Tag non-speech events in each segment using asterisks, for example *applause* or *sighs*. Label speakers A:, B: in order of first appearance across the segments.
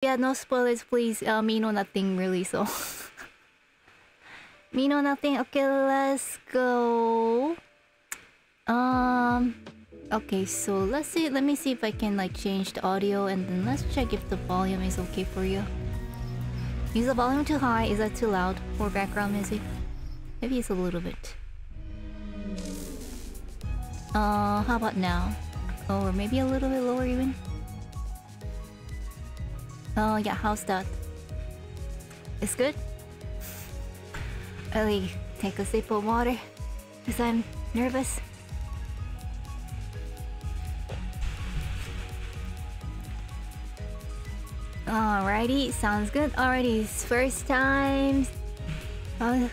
A: Yeah, no spoilers, please. Uh, me know nothing really, so. *laughs* me know nothing. Okay, let's go. Um. Okay, so let's see. Let me see if I can like change the audio, and then let's check if the volume is okay for you. Is the volume too high? Is that too loud for background music? Maybe it's a little bit. Uh, how about now? Or maybe a little bit lower even? Oh yeah, how's that? It's good? Really take a sip of water because I'm nervous. Alrighty, sounds good. Alrighty, first time. Uh,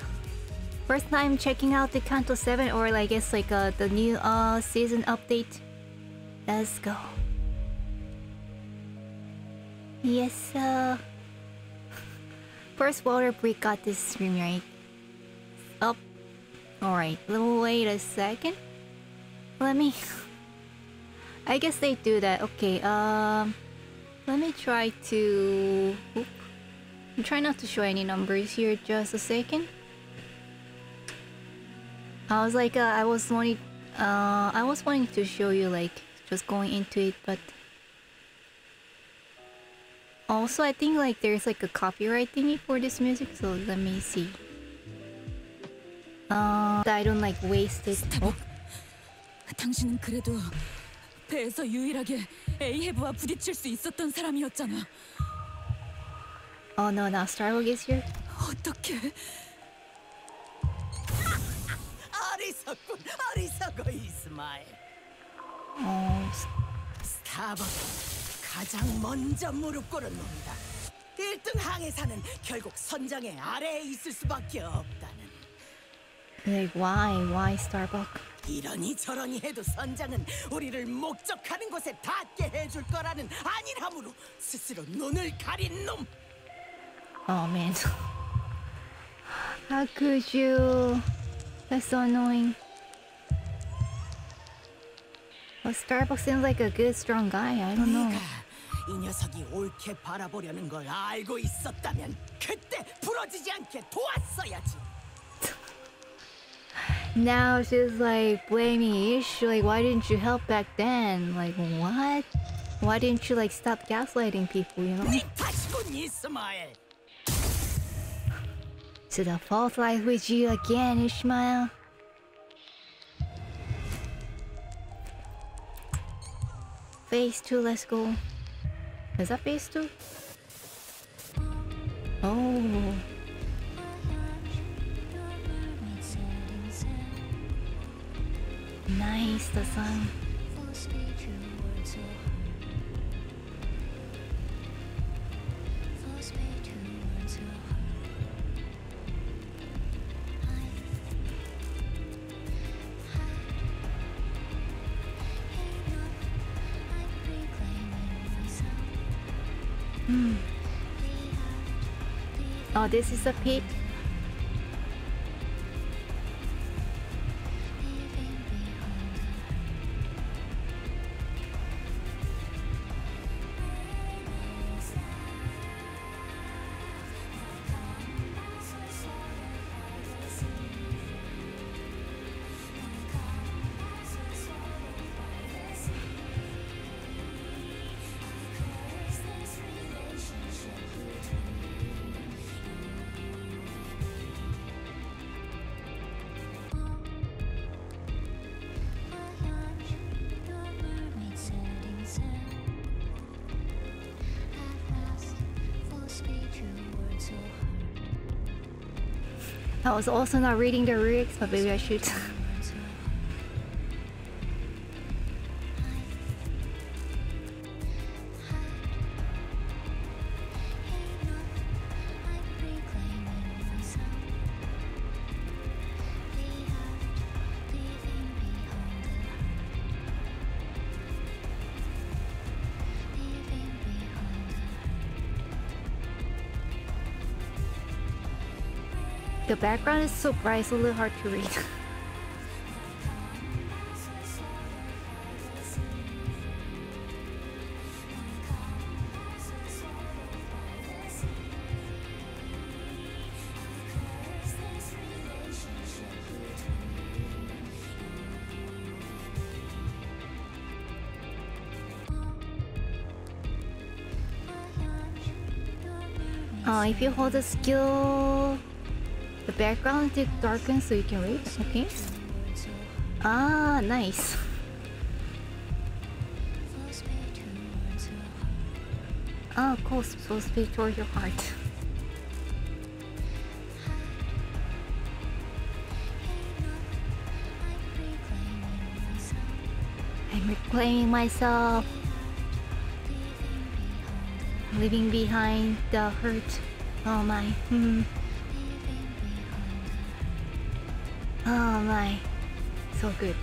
A: first time checking out the Canto 7 or I guess like uh, the new uh, season update. Let's go. Yes, uh... First water break got this stream right. Up. Alright, wait a second. Let me... I guess they do that. Okay, um... Let me try to... Oop. I'm trying not to show any numbers here just a second. I was like, uh, I was wanting... Uh, I was wanting to show you like, just going into it, but... Also, I think like there's like a copyright thingy for this music, so let me see. Uh, I don't like waste it. Oh.
B: 당신은 그래도 배에서 유일하게 에이헤브와 부딪힐 수 있었던 사람이었잖아.
A: Oh no, now Starbuck is here.
B: 어떻게?
C: 어리석군, 어리석어 이스마일.
A: 어,
C: 스타벅 가장 먼저 무릎 꿇은 놈이다. 1등 항해사는 결국 선장의 아래에 있을 수밖에 없다는.
A: like why, why Starbuck?
C: 이러니 저러니 해도 선장은 우리를 목적하는 곳에 닿게 해줄 거라는 안일함으로 스스로 눈을 가린 놈.
A: Oh man. *laughs* How could you? That's so annoying. Well, Starbuck seems like a good, strong guy. I don't know.
C: 네가 이 녀석이 옳게 바라보려는 걸 알고 있었다면 그때 부러지지 않게 도왔어야지.
A: Now *laughs* she's like blaming Ish. Like, why didn't you help back then? Like, what? Why didn't you like stop gaslighting people? You know? *laughs*
C: 네 탓이군 이스마엘.
A: So the fault lies with you again, Ishmael. Phase 2, let's go. Is that phase 2? Oh. Nice, the sun. This is a pit. Was also not reading the lyrics, but maybe I should. background is so bright, it's a little hard to read. *laughs* if you hold a skill background to darken so you can read. Okay. Ah, nice. Ah, cool. Supposed to be towards your heart. I'm reclaiming myself. Leaving behind the hurt. Oh my. So good.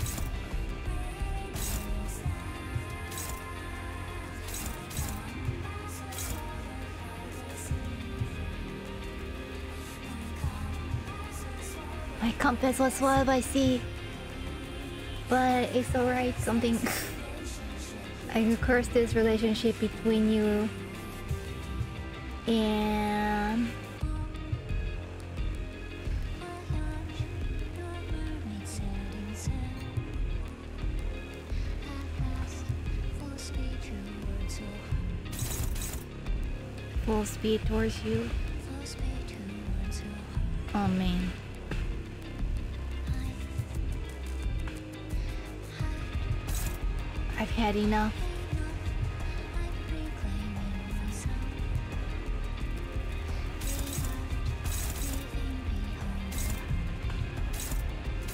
A: My compass was swallowed by sea. But it's alright, something... *laughs* I curse this relationship between you and... Full speed towards you. Oh man. I've had enough.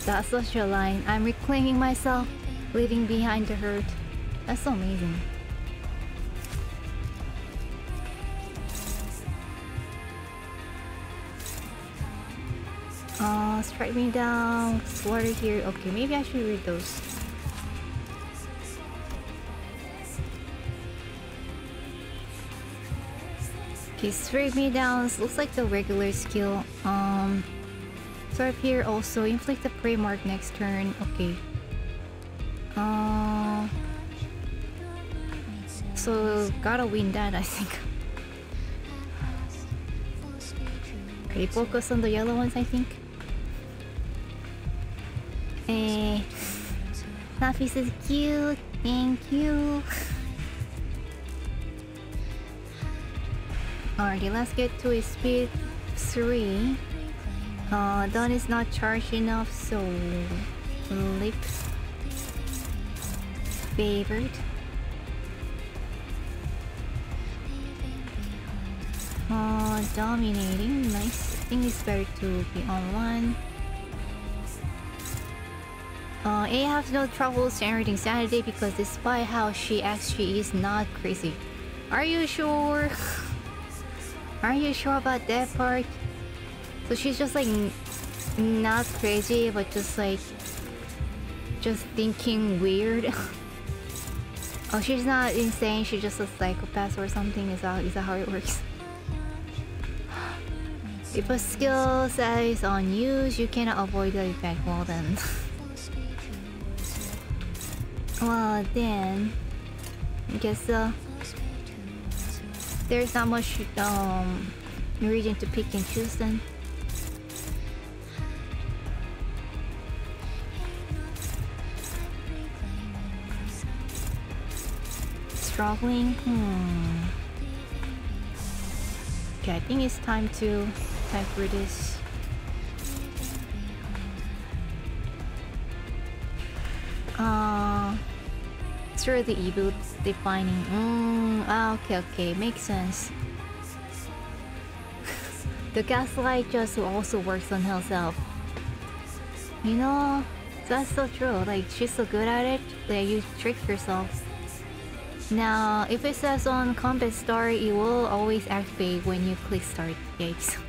A: That's such a line. I'm reclaiming myself, leaving behind the hurt. That's amazing. Strike me down. Slaughter here. Okay, maybe I should read those. Okay, strike me down. Looks like the regular skill. Um, Swipe here also. Inflict the prey mark next turn. Okay. Uh, so gotta win that, I think. Okay, focus on the yellow ones, I think. Eh, Nafis is cute. Thank you. Alrighty, let's get to speed 3. Uh, Don is not charged enough, so Lips... favored. Uh, dominating, nice. I think it's better to be on one. Uh, A has no trouble generating sanity because despite how she acts, she is not crazy. Are you sure? *sighs* Are you sure about that part? So she's just like not crazy, but just like just thinking weird. *laughs* oh, she's not insane. She's just a psychopath or something. Is that is that how it works? *sighs* If a skill says on use, you cannot avoid the effect. Well then. *laughs* well then, I guess uh, there's not much um reason to pick and choose then. Struggling? Hmm. Okay, I think it's time to time for this. Through the evil defining. Mm, ah, okay, okay, makes sense. *laughs* the gaslight just also works on herself. You know, that's so true. Like she's so good at it that you trick yourself. Now, if it says on combat start, it will always activate when you click start. Yikes. *laughs*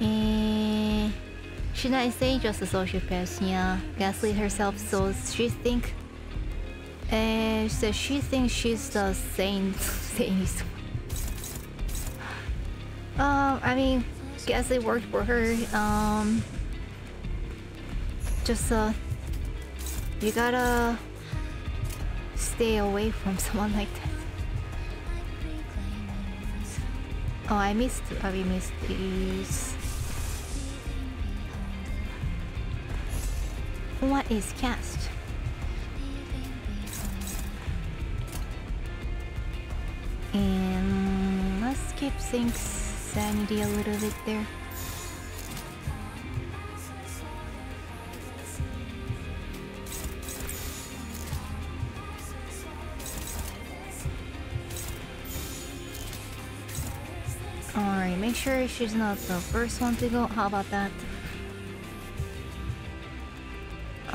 A: Eh, should I say just a sociopath? Yeah, gaslight herself so she think. Uh, so she thinks she's the saint. saint. Um, I mean, guess it worked for her. Um, just uh, you gotta stay away from *laughs* someone like that. Oh, I missed. I missed these. What is cast? And let's keep Sync's sanity a little bit there. Alright, make sure she's not the first one to go. How about that?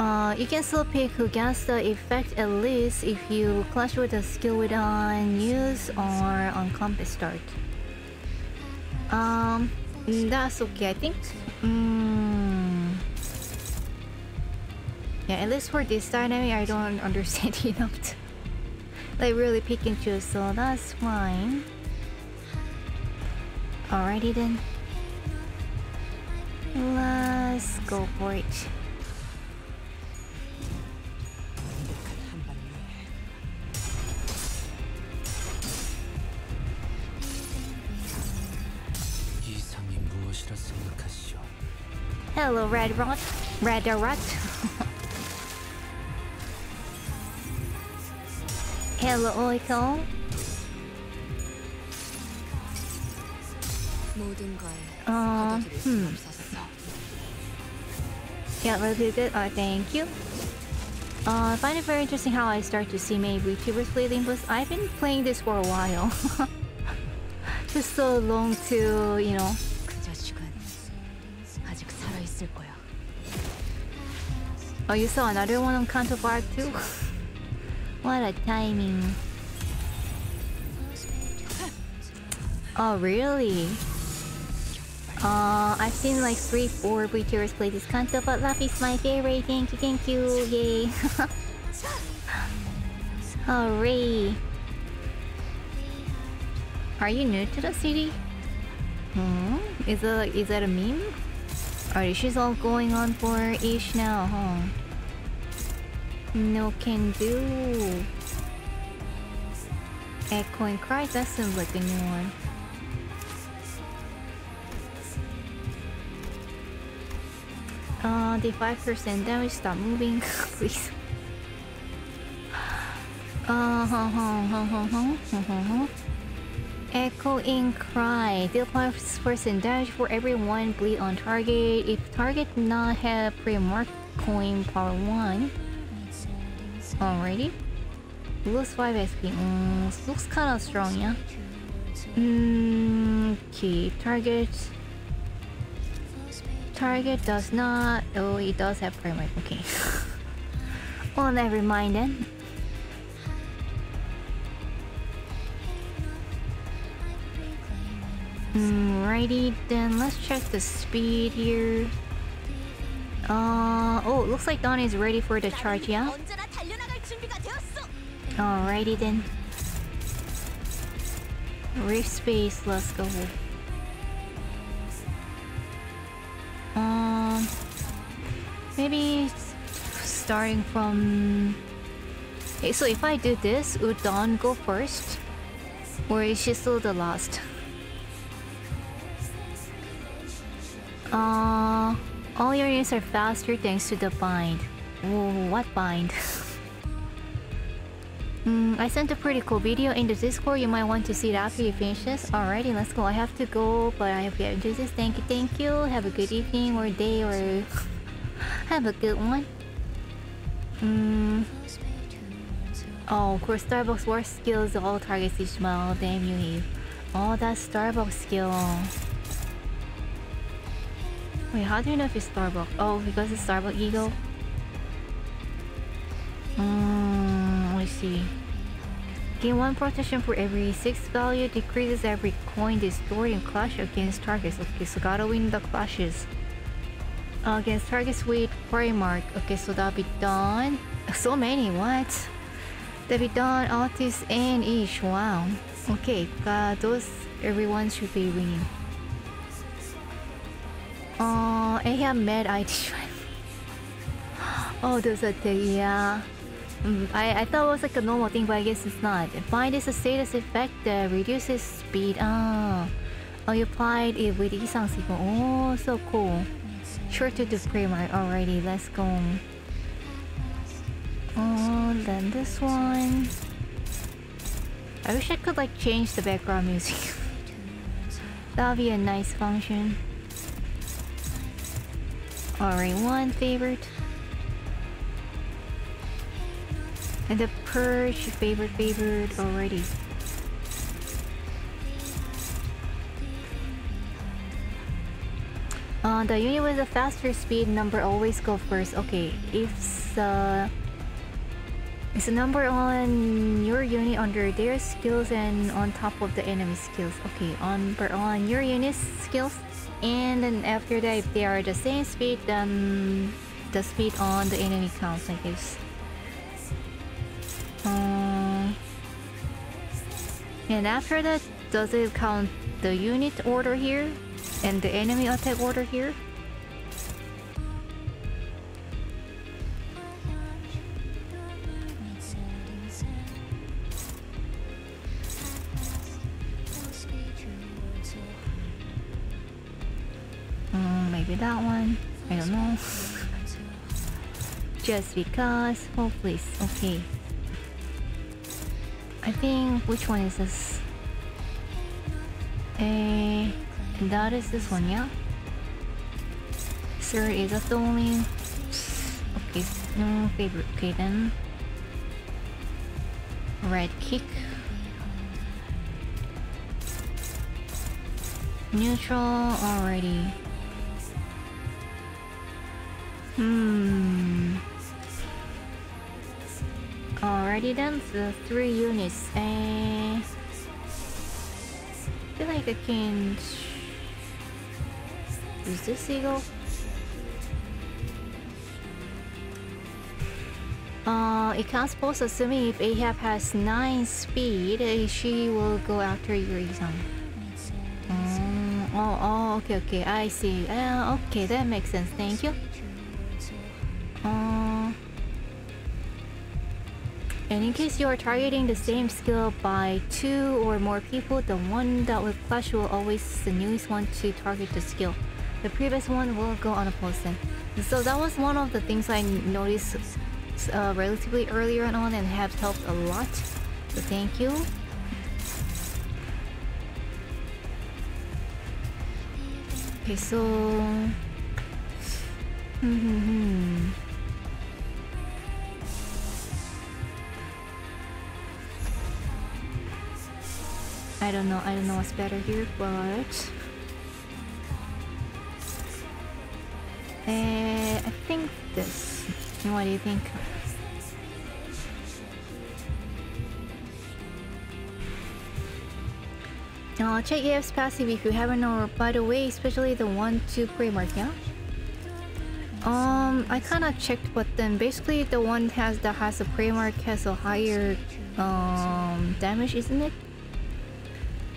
A: Uh, you can still pick who gets the effect at least if you clash with a skill with on use or on compass start. Um, that's okay, I think. Mm. Yeah, at least for this dynamic, I don't *laughs* understand *laughs* enough to like really pick and choose, so that's fine. Alrighty then. Let's go for it. Hello, Red Rot. Red Rot. Hello, Oiko.
B: Uh, hmm.
A: Yeah, really good. Oh, thank you. Uh, I find it very interesting how I start to see many VTubers play Limbus. I've been playing this for a while. *laughs* Just so long to, you know, Oh, you saw another one on Canto Bar too? *laughs* what a timing. Oh, really? Uh, I've seen like three, four VTubers play this Canto, but my favorite. Thank you, thank you. Yay. *laughs* Hooray. Are you new to the city? Hmm? Is that, is that a meme? Alright, she's all going on for ish now, huh? No can do. Echo and Cry, that sounds like a new one. Uh, the 5% damage, stop moving, *laughs* please. *sighs* Uh, huh, huh, huh, huh, huh, huh, huh, huh. Echo in Cry. Deal 5% damage for every one bleed on target. If target not have pre-marked coin power 1. Alrighty. Lose 5 SP. Mm, looks kinda strong, yeah? Mm, okay, target. Target does not. Oh, it does have pre-mark. Okay. *laughs* well, never mind then. Alrighty, then let's check the speed here. Uh, oh, looks like Don is ready for the charge, yeah? Alrighty then. Rift space, let's go. Um, maybe starting from... Okay, so if I do this, would Don go first? Or is she still the last? Uh, all your units are faster thanks to the bind. Whoa, what bind? *laughs* Mm, I sent a pretty cool video in the Discord. You might want to see it after you finish this. Alrighty, let's go. I have to go, but I hope you enjoyed this. Thank you, thank you. Have a good evening or day or *laughs* have a good one. Mm. Oh, of course, Starbucks war skills all targets Ishmael. Damn you, Eve. Oh, that's Starbucks skill. Wait, how do you know if it's Starbucks? Oh, because it's Starbucks Eagle? Mm, I see. Gain one protection for every six value, decreases every coin destroyed in clash against targets. Okay, so gotta win the clashes. Uh, against targets with quarry mark. Okay, so that'll be done. So many, what? That'll be done, Outis and Ish. Wow. Okay, uh, those everyone should be winning. Uh, Ahab Med ID drive. Oh, those are the, yeah. Mm, I, I thought it was like a normal thing, but I guess it's not. Bind is a status effect that reduces speed. Ah. Oh, you applied it with Isang Sigo. Oh, so cool. Sure to do Primer. Alrighty, let's go. Oh, then this one. I wish I could like change the background music. *laughs* That'll be a nice function. Alright, one favorite. And the purge favorite favorite already. Uh, the unit with the faster speed number always go first. Okay, if the it's a number on your unit under their skills and on top of the enemy skills. Okay, on on your unit's skills, and then after that, if they are the same speed, then the speed on the enemy counts. I guess. Uh, and after that, does it count the unit order here? And the enemy attack order here? Maybe that one. I don't know. Just because. Oh, please. Okay. I think. Which one is this? Eh. That is this one, yeah? Sir, is that the only... Okay, no favorite. Okay then. Red kick. Neutral already. Hmm. Alrighty then, so three units. Eh. I feel like I can is this eagle? Uh, it counts both assuming if Ahab has 9 speed, uh, she will go after Yuri-san. Um, oh, oh, okay, okay, I see. Uh, okay, that makes sense, thank you. Uh, and in case you are targeting the same skill by two or more people, the one that will clash will always the newest one to target the skill. The previous one will go on a then. So that was one of the things I noticed uh, relatively earlier on and have helped a lot. So thank you. Okay, so... Hmm, hmm, hmm. I don't know, I don't know what's better here, but... Uh, I think this. What do you think? Uh, check EF's passive if you haven't or by the way, especially the one to mark, yeah? Um, I kinda checked but then basically the one has that has a mark has a higher um damage, isn't it?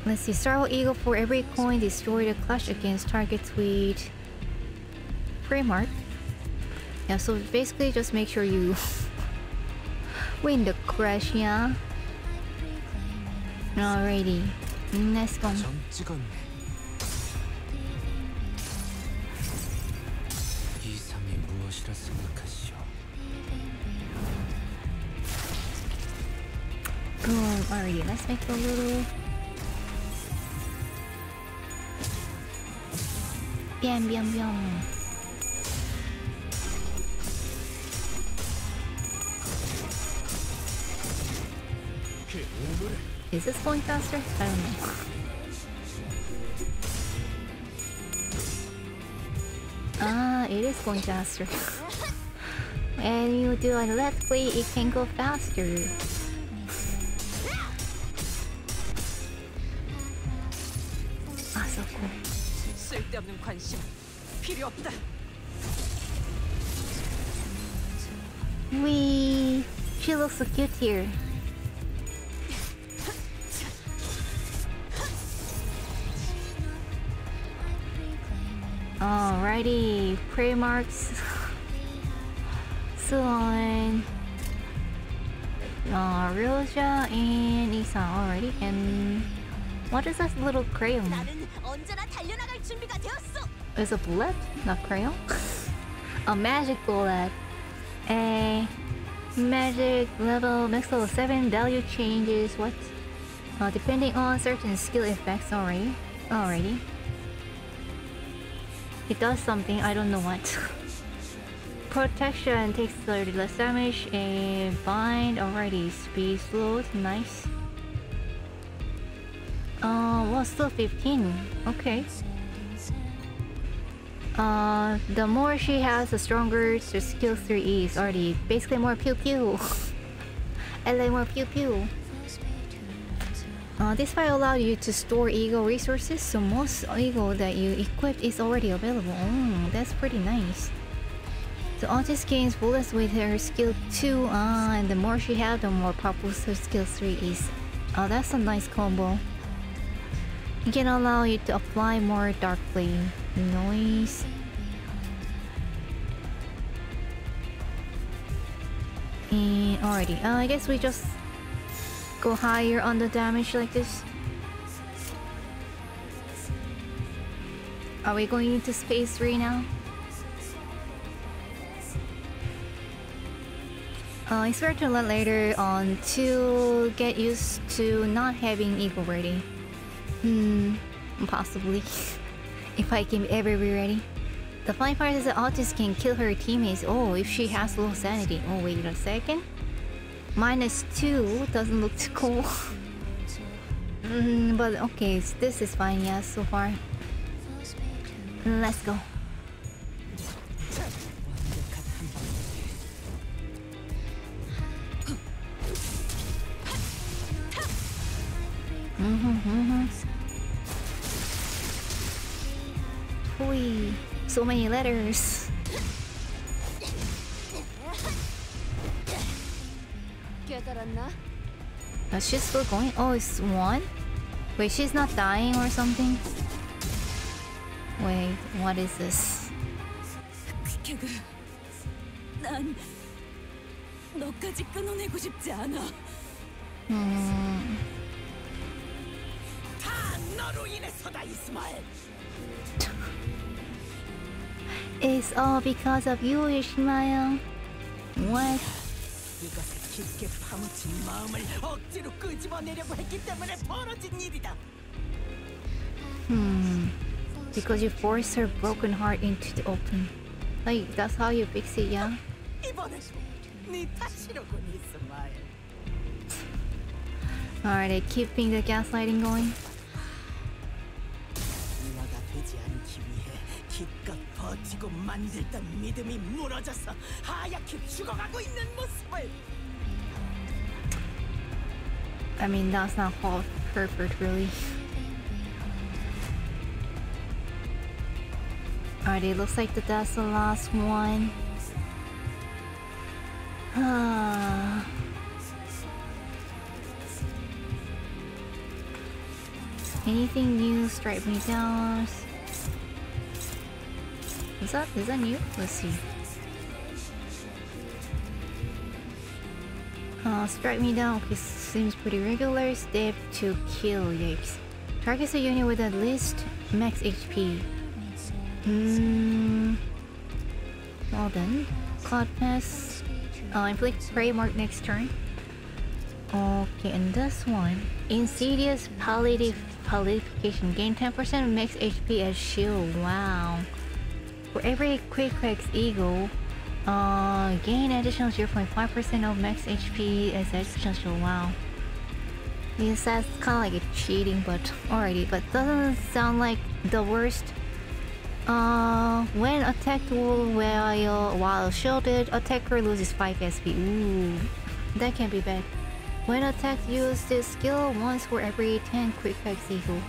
A: Let's see, Starlight Eagle for every coin destroy the clash against targets with framework. Yeah, so basically just make sure you *laughs* win the crash, yeah? Alrighty, let's go. Boom, alrighty, let's make a little... Bam, bam, bam. Is this going faster? I don't know. ah, it is going faster. when you do a let's play, it can go faster. 관심 필요 없다. Wee, she looks so cute here. Alrighty, prey marks. Sulon. Uh, Roja and Isa already. And what is that little crayon? It's a bullet, not crayon. *laughs* a magic bullet. A magic level next level 7 value changes what? Uh, depending on certain skill effects already. Alrighty. It does something, I don't know what. *laughs* Protection takes 30 less damage and bind already. Speed slows, nice. Uh, well, still 15. Okay. Uh, the more she has, the stronger the skill 3 is already. Basically more pew pew. *laughs* I like more pew pew. Uh, this file allows you to store ego resources, so most ego that you equip is already available. Oh, that's pretty nice. So Outis gains bullets with her skill 2, uh, and the more she has, the more powerful her skill 3 is. Oh, that's a nice combo. It can allow you to apply more darkly. Noise. And alrighty, uh, I guess we just go higher on the damage like this. Are we going into space 3 now? Uh, I start to learn later on to get used to not having ego ready. Hmm, possibly. *laughs* if I can ever be ready. The funny part is that Outis can kill her teammates. Oh, if she has low sanity. Oh, wait a second. Minus 2 doesn't look too cool. *laughs* mm, but okay, this is fine, yeah, so far. Let's go. Mm-hmm, mm-hmm. So many letters. Is she still going? Oh, it's one? Wait, she's not dying or something? Wait, what is this? Hmm It's all because of you, Ishmael. What?
C: 이것을 깊게 파묻힌 마음을 억지로 끄집어내려고 했기 때문에 벌어진 일이다.
A: Hmm. Because you forced her broken heart into the open. Like, that's how you fix it, yeah?
C: 이번에도 네 탓이로군 이스마엘.
A: Are they keeping the gaslighting going?
C: 기껏 버티고 만들던 믿음이 무너져서 하얗게 죽어가고 있는 모습을
A: I mean, that's not fault perfect, really. Alright, it looks like that that's the last one. Ah. Anything new? Strike me down. Is that is that new? Let's see. Uh, strike me down. Okay, seems pretty regular. Step to kill. Yikes. Targets a unit with at least max HP. Hmm. Well then. Cloud Pass. Uh, inflict prey mark next turn. Okay, and this one. Insidious Palliative Pallification. Gain 10% max HP as shield. Wow. For every Quick X Eagle, uh, gain additional 0.5% of max HP as additional. Wow. Yes, that's kind of like a cheating, but alrighty. But doesn't sound like the worst. Uh, when attacked while while shielded, attacker loses 5 SP. Ooh, that can be bad. When attacked, use this skill once for every 10 quick X eagle.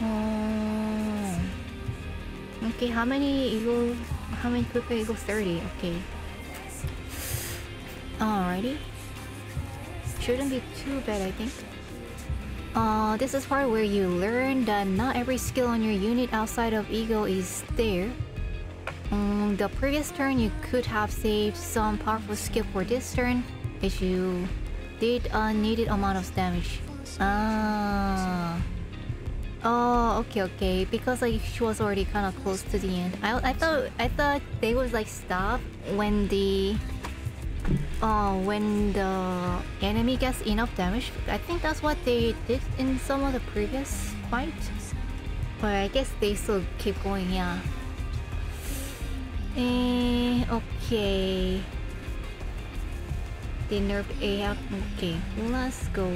A: Oh. Okay, how many eagle? How many quick eagles? 30. Okay. Alrighty. Shouldn't be too bad, I think. Uh, this is part where you learn that not every skill on your unit outside of Ego is there. Um, the previous turn you could have saved some powerful skill for this turn if you did a needed amount of damage. Ah. Oh, okay, okay. Because like she was already kind of close to the end. I, I thought I thought they would like stop when the uh, when the enemy gets enough damage. I think that's what they did in some of the previous fights. But I guess they still keep going, yeah. Eh, okay. They nerf Ahab. Okay, let's go.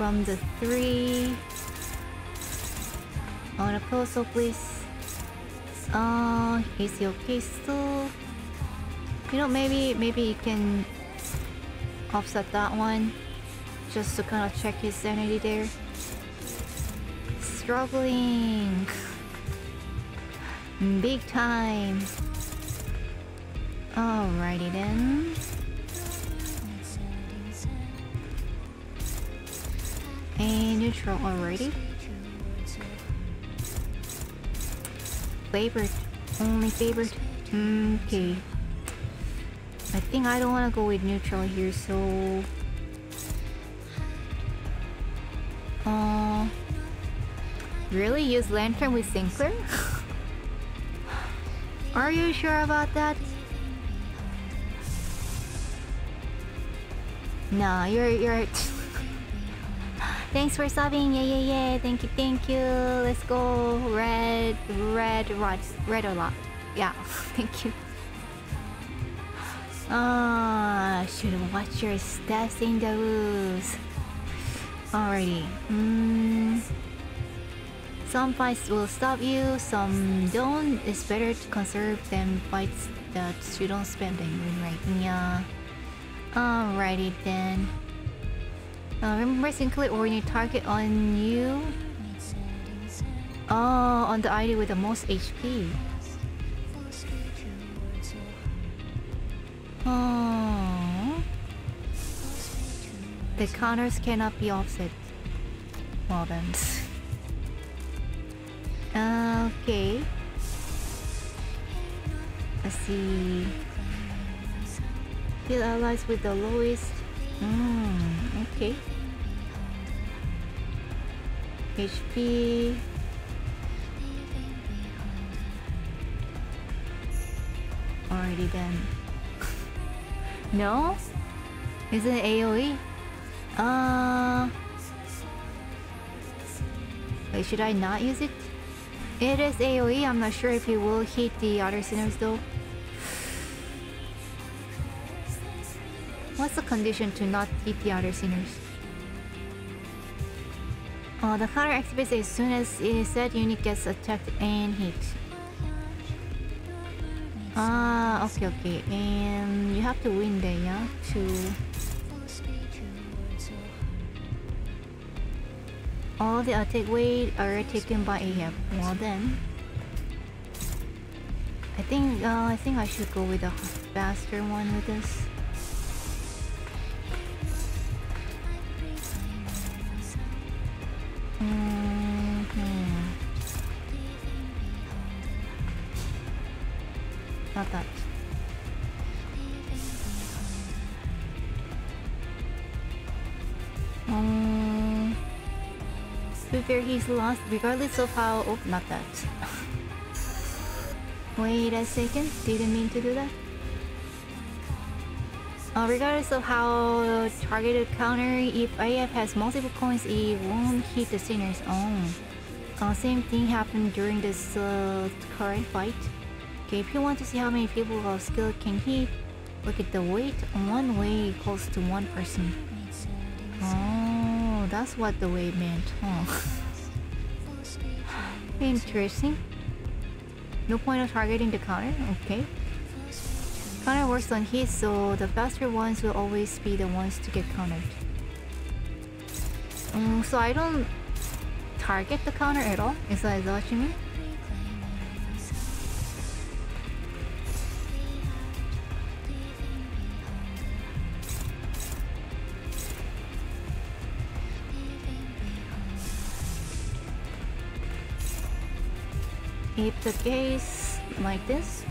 A: From the three. On a postal, please. Uh, is he okay still? You know, maybe maybe you can offset that one just to kind of check his sanity there. Struggling. Big time. Alrighty then. Neutral already. Favored. Only favored. Okay. I think I don't want to go with neutral here, so... Uh, really? Use Lantern with Sinclair? *laughs* Are you sure about that? Nah, you're... you're... Thanks for subbing. Yeah, yeah, yeah. Thank you, thank you. Let's go. Red, red, red, red a lot. Yeah, *laughs* thank you. Ah, should watch your steps in the woods. Alrighty. Mm. Some fights will stop you, some don't. It's better to conserve than fights that you don't spend them right? Yeah. Alrighty then. Uh, remember or when you target on you? Oh, on the ID with the most HP. Oh. The counters cannot be offset. Well then. okay. Let's see. Kill allies with the lowest. Hmm, okay. HP. Already then. *laughs* no? Is it AoE? Uh... Wait, should I not use it? It is AoE, I'm not sure if it will hit the other sinners though. What's the condition to not hit the other sinners? Oh, the counter activates as soon as it is said unit gets attacked and hit. Ah, okay, okay. And you have to win there, yeah? To... All the attack weight are taken by Ahab. Well then... I think, uh, I think I should go with a faster one with this. Mm Not that. Fair, he's lost regardless of how. Oh, not that. *laughs* Wait a second. Didn't mean to do that. Uh, regardless of how targeted counter, if Ahab has multiple coins, it won't hit the sinner's own. Uh, same thing happened during this uh, current fight. Okay, if you want to see how many people of skill can hit, look at the weight. One way equals to one person. Oh, that's what the weight meant, huh? *laughs* Interesting. No point of targeting the counter, okay. Counter works on hits, so the faster ones will always be the ones to get countered. Um, so I don't target the counter at all? Is that, is that what you mean? If the case like this,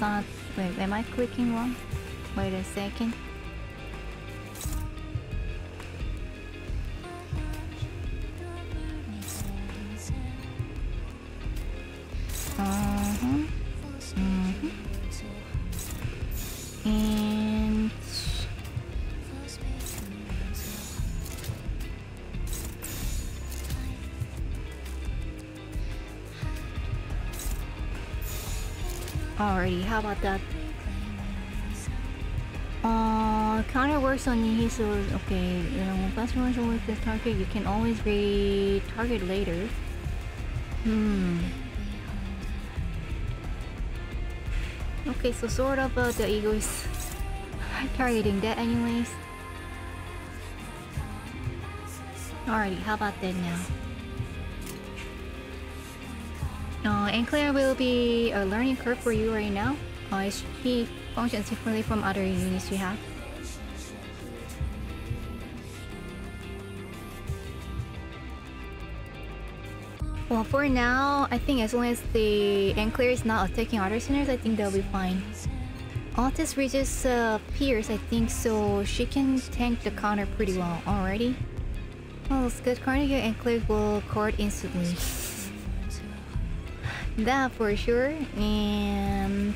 A: not. Wait, am I clicking wrong? Wait a second. How about that? Uh, counter works on his okay. You know, when plus one with the target, you can always re-target later. Hmm. Okay, so sort of uh, the ego is *sighs* targeting that anyways. Alrighty, how about that now? Uh, Sinclair will be a learning curve for you right now. Uh, he functions differently from other units you have. Well, for now, I think as long as the Enclair is not attacking other sinners, I think they'll be fine. Outis reaches uh, Pierce, I think, so she can tank the counter pretty well already. Well, it's good. Carnegie Sinclair will court instantly. *laughs* that for sure. And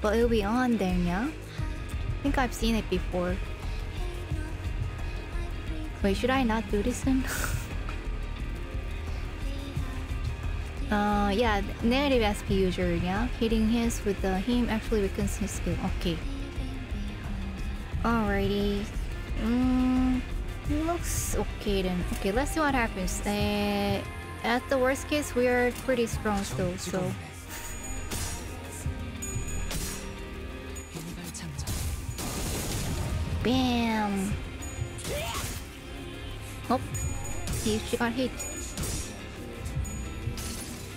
A: but it'll be on there now. I think I've seen it before. Wait, should I not do this then? *laughs* uh, yeah, negative SP user, yeah. Hitting his with the him actually weakens his skill. Okay. Alrighty. Mm, looks okay then. Okay, let's see what happens. Uh, at the worst case, we are pretty strong still, so. Bam! Oh, he she got hit.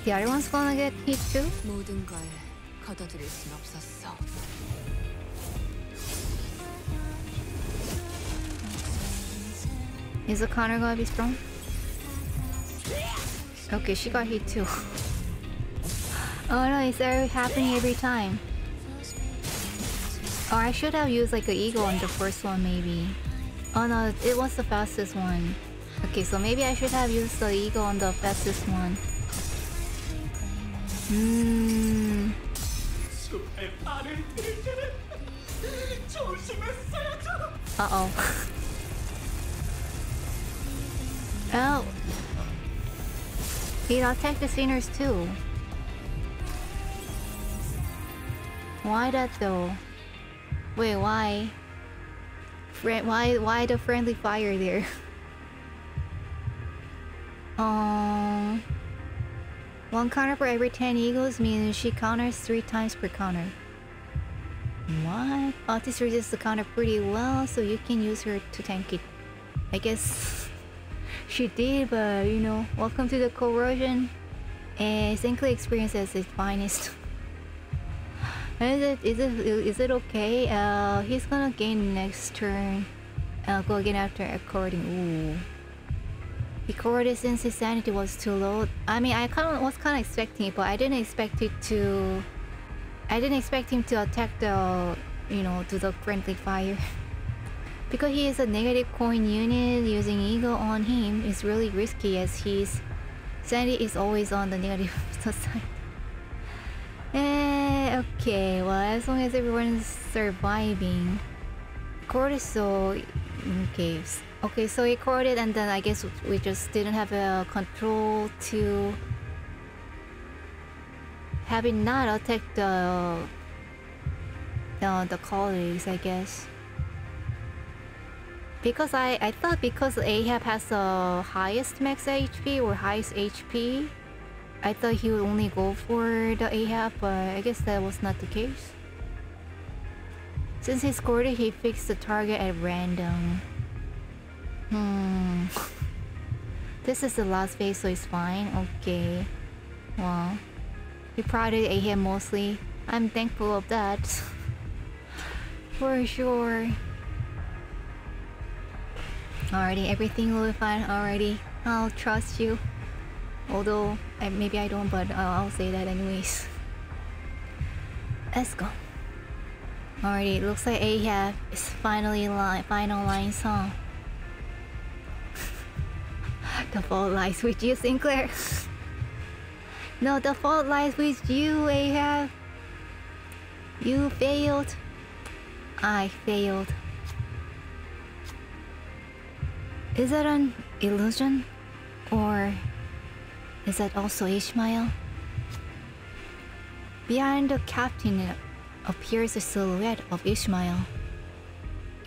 A: The other one's gonna get hit too.
B: 모든 걸 거둬들일 순 없었어.
A: Is the counter gonna be strong? Okay, she got hit too. *laughs* oh no, it's every, happening every time. Oh, I should have used like an ego on the first one maybe. Oh no, it was the fastest one. Okay, so maybe I should have used the ego on the fastest one. Hmm. Uh oh. oh. He attacked the sinners too. Why that though? Wait, why? Why, why the friendly fire there? *laughs* um, one counter for every 10 eagles means she counters 3 times per counter. What? Outis reaches the counter pretty well, so you can use her to tank it. I guess *laughs* she did, but you know, welcome to the corrosion. And Sinclair experience as its finest. *laughs* is it is it is it okay? Uh, he's gonna gain next turn. I'll go again after according. Ooh. Recorded since his sanity was too low. I mean, I kind of was kind of expecting it, but I didn't expect it to. I didn't expect him to attack the, you know, to the friendly fire. *laughs* because he is a negative coin unit, using ego on him is really risky as his sanity is always on the negative *laughs* side. Eh, okay, well, as long as everyone's surviving. Cortisol, okay, okay, so he recorded and then I guess we just didn't have a control to have it not attack the, the, the colleagues, I guess. Because I, I thought because Ahab has the highest max HP or highest HP, I thought he would only go for the Ahab, but I guess that was not the case. Since he scored it, he fixed the target at random. Hmm. *laughs* this is the last phase, so it's fine. Okay. Well, he prodded Ahab mostly. I'm thankful of that. *laughs* for sure. Alrighty, everything will be fine already. I'll trust you. Although, I, maybe I don't, but I'll, I'll say that anyways. Let's go. Alrighty, it looks like Ahab is finally li line song. *laughs* the fault lies with you, Sinclair. *laughs* no, the fault lies with you, Ahab. You failed. I failed. Is that an illusion? Or is that also Ishmael? Behind the captain appears a silhouette of Ishmael,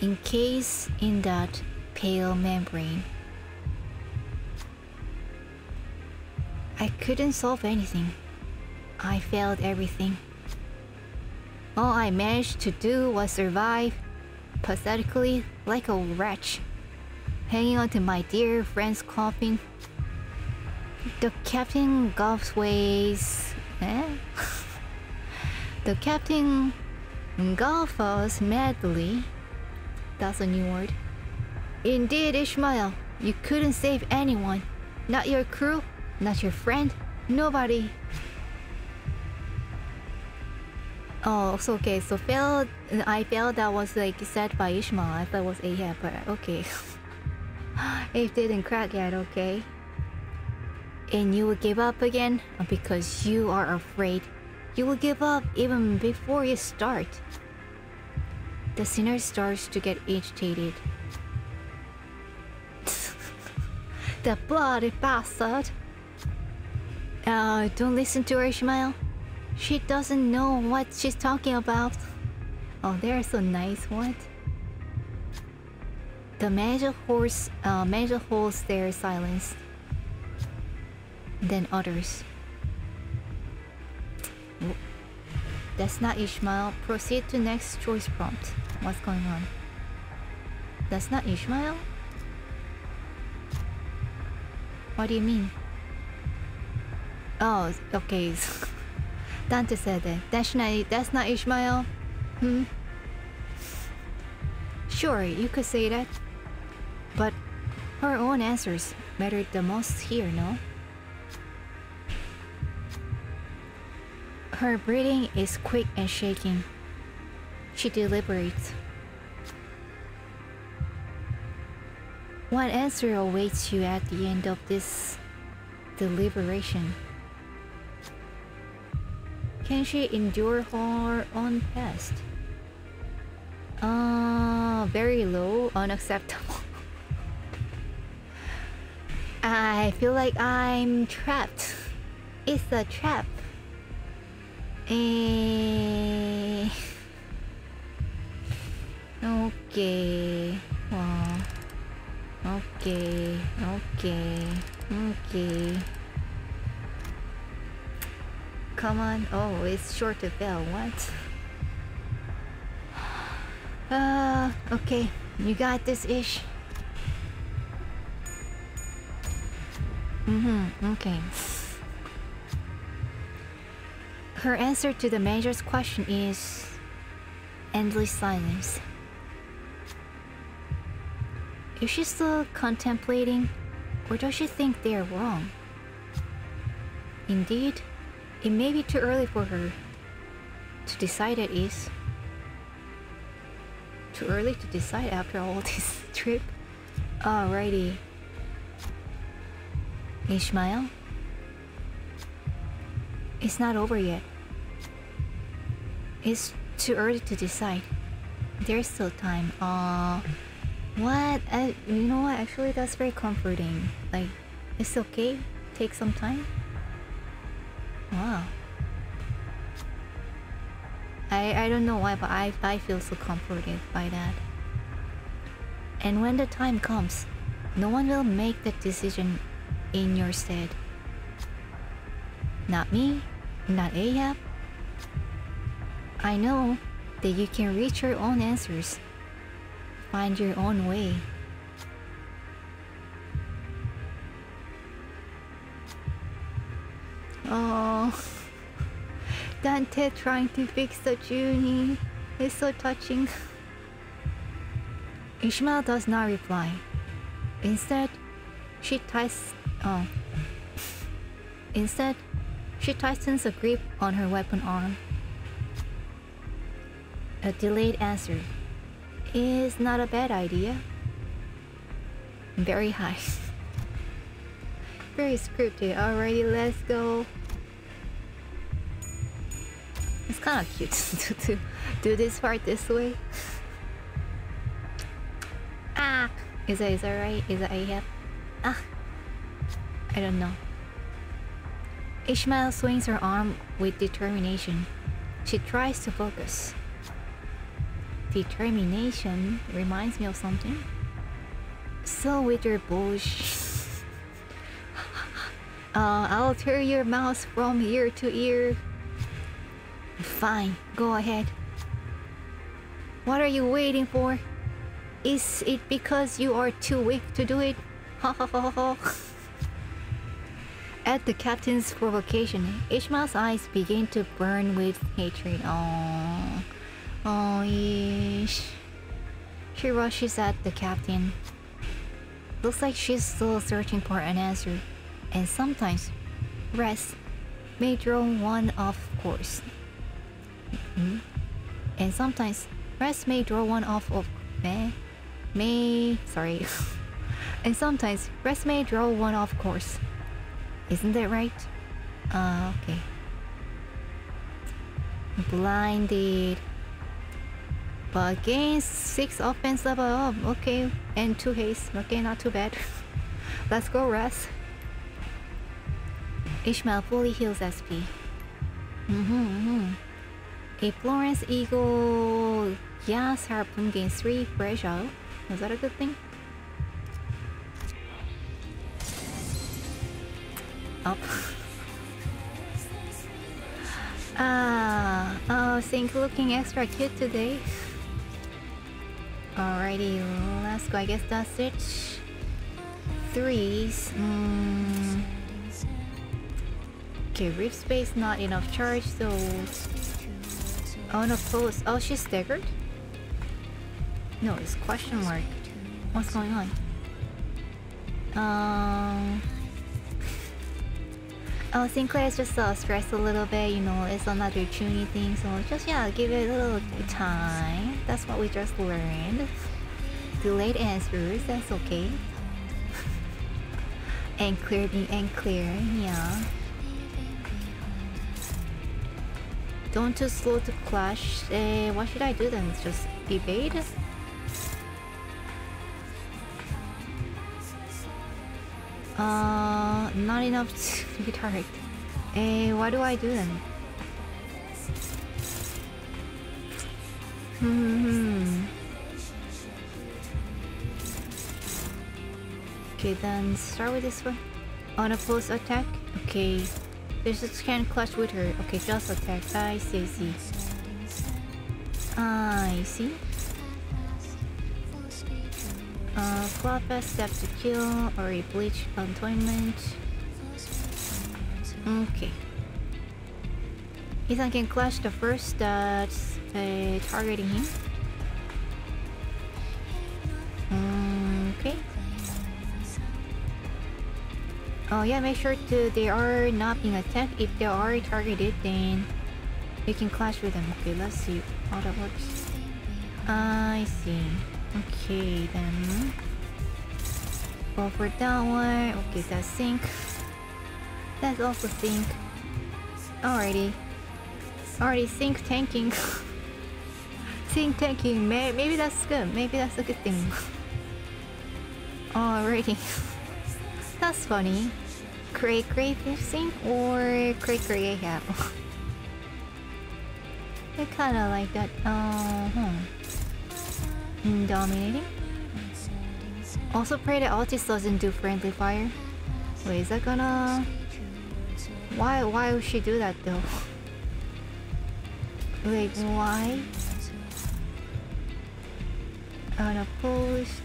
A: encased in that pale membrane. I couldn't solve anything. I failed everything. All I managed to do was survive, pathetically like a wretch, hanging on to my dear friend's coffin. The captain gulps ways. Eh? *laughs* the captain golfers madly. That's a new word. Indeed, Ishmael, you couldn't save anyone. Not your crew, not your friend, nobody. Oh, so okay, so failed. I felt that was like said by Ishmael. I thought it was Ahab, but okay. *laughs* it didn't crack yet, okay. And you will give up again because you are afraid. You will give up even before you start. The sinner starts to get agitated. *laughs* the bloody bastard. Uh, don't listen to her, Ishmael. She doesn't know what she's talking about. Oh, they're so nice. What? The manager holds, uh, manager holds their silence. Then others. That's not Ishmael. Proceed to next choice prompt. What's going on? That's not Ishmael? What do you mean? Oh, okay. *laughs* Dante said that. That's not, that's not Ishmael. Hmm? Sure, you could say that. But her own answers mattered the most here, no? Her breathing is quick and shaking. She deliberates. What answer awaits you at the end of this deliberation? Can she endure her own past? Uh, very low, unacceptable. *laughs* I feel like I'm trapped. It's a trap. Eh... Okay. Well, okay. Okay. Okay. Come on. Oh, it's short to fail. What? *sighs* Uh, okay. You got this ish. Mm-hmm. Okay. Her answer to the manager's question is endless silence. Is she still contemplating, or does she think they are wrong? Indeed, it may be too early for her to decide it is. Too early to decide after all *laughs* this trip. Alrighty. Ishmael? It's not over yet. It's too early to decide. There's still time. Uh, what? Uh, you know what? Actually, that's very comforting. Like, it's okay. Take some time. Wow. I, I don't know why, but I, I feel so comforted by that. And when the time comes, no one will make that decision in your stead. Not me, not Ahab. I know that you can reach your own answers, find your own way. Oh, *laughs* Dante trying to fix the Junie is so touching. Ishmael does not reply. Instead, she ties. Oh. Instead, she tightens a grip on her weapon arm. A delayed answer is not a bad idea. Very high. *laughs* Very scripted. Alrighty, let's go. It's kind of cute *laughs* to, to do this part this way. *laughs* ah! Is that, is that right? Is that AF? Ah! I don't know. Ishmael swings her arm with determination. She tries to focus. Determination reminds me of something. So with your bullshit. *laughs* uh, I'll tear your mouth from ear to ear. Fine, go ahead. What are you waiting for? Is it because you are too weak to do it? At the captain's provocation, Ishmael's eyes begin to burn with hatred. Oh, oh, yeesh. She rushes at the captain. Looks like she's still searching for an answer, and sometimes rest may draw one off course. Mm-hmm. And sometimes rest may draw one off of may may sorry. *laughs* and sometimes rest may draw one off course. Isn't that right? Uh, okay. Blinded. But gains 6 offense level up. Okay. And 2 haste. Okay, not too bad. *laughs* Let's go, Russ. Ishmael fully heals SP. Mm-hmm, mm-hmm. A Florence Eagle Gas Harpoon gains 3 fresh out. Is that a good thing? Up. *laughs* Ah, oh, Think looking extra cute today. Alrighty, let's go. I guess that's it. Threes. Mm. Okay, reef space not enough charge, so. Oh no, pose. Oh, she's staggered? No, it's question mark. What's going on? Um. Oh, Sinclair's just uh, stressed a little bit, you know, it's another Junie thing, so just, yeah, give it a little time. That's what we just learned. Delayed answers, that's okay. *laughs* Sinclair being Sinclair, yeah. Don't too slow to clash. Uh, what should I do then? Just evade? Uh, not enough guitar *laughs* target. Eh, what do I do then? Hmm. Okay, then start with this one. On a close attack. Okay. There's a scan clash with her. Okay, just attack. I see, I see. I see. Uh, Floppa, Step to Kill, or a Bleach Atonement. Okay. Ethan can clash the first that's uh, targeting him. Okay. Oh yeah, make sure to they are not being attacked. If they are targeted, then you can clash with them. Okay, let's see how that works. I see. Okay, then. Go for that one. Okay, that's sync. That's also sink. Alrighty. Already sink tanking. *laughs* sink tanking. May maybe that's good. Maybe that's a good thing. *laughs* Alrighty. *laughs* that's funny. Cray Cray sink or Cray Cray Ahab? I kinda like that. Uh huh. Dominating. Also pray that Outis doesn't do friendly fire. Wait, is that gonna... Why, why would she do that though? *laughs* Wait, why? Unopposed.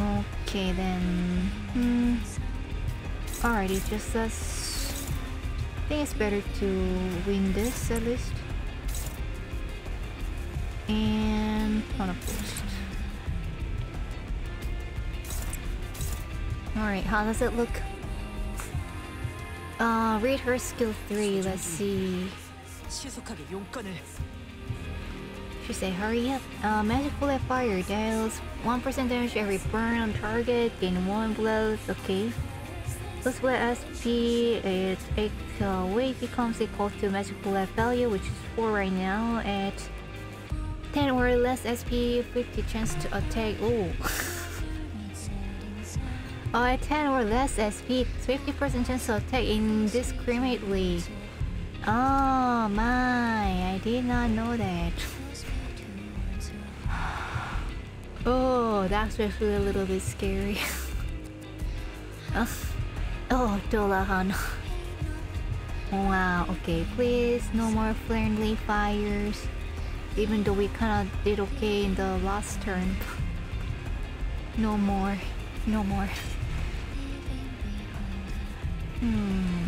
A: Okay then. Hmm. Alrighty, just as think it's better to win this at least. And on a post. Alright, how does it look? Uh, read her skill 3, let's see. She said, hurry up. Uh, magic bullet fire deals 1% damage every burn on target, gain 1 blows. okay. This bullet SP, its 8 uh, weight becomes equal to magic bullet value, which is 4 right now. At 10 or less SP, 50 chance to attack. Oh, *laughs* at 10 or less SP, 50% chance to attack indiscriminately. Oh my, I did not know that. *sighs* Oh, that's actually a little bit scary. oh, *laughs* oh Dolahan. Wow, okay, please, no more friendly fires. Even though we kinda did okay in the last turn. No more, no more. Hmm.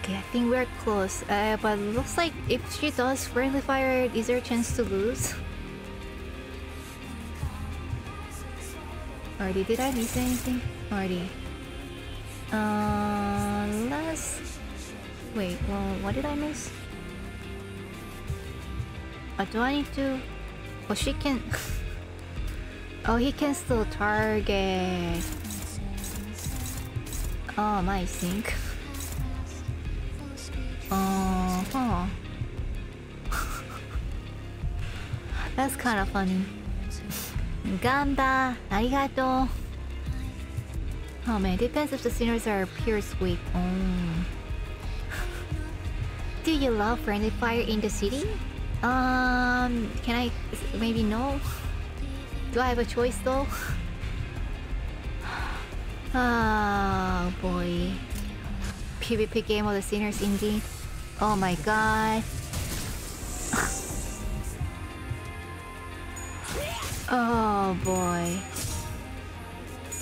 A: Okay, I think we're close. Uh, but looks like if she does friendly fire, is there a chance to lose? Already, did I miss anything? Already. Uh, last... Wait, well, what did I miss? Uh, do I need to... Oh, she can... *laughs* oh, he can still target. Oh, my sink. *laughs* Uh huh. *laughs* That's kind of funny. Gamba, arigato. Oh man, depends if the sinners are pierce weak. Oh. *laughs* Do you love friendly fire in the city? Um, can I maybe no? Do I have a choice though? *sighs* Oh boy. PvP game of the sinners indeed. Oh my god. *laughs* oh boy.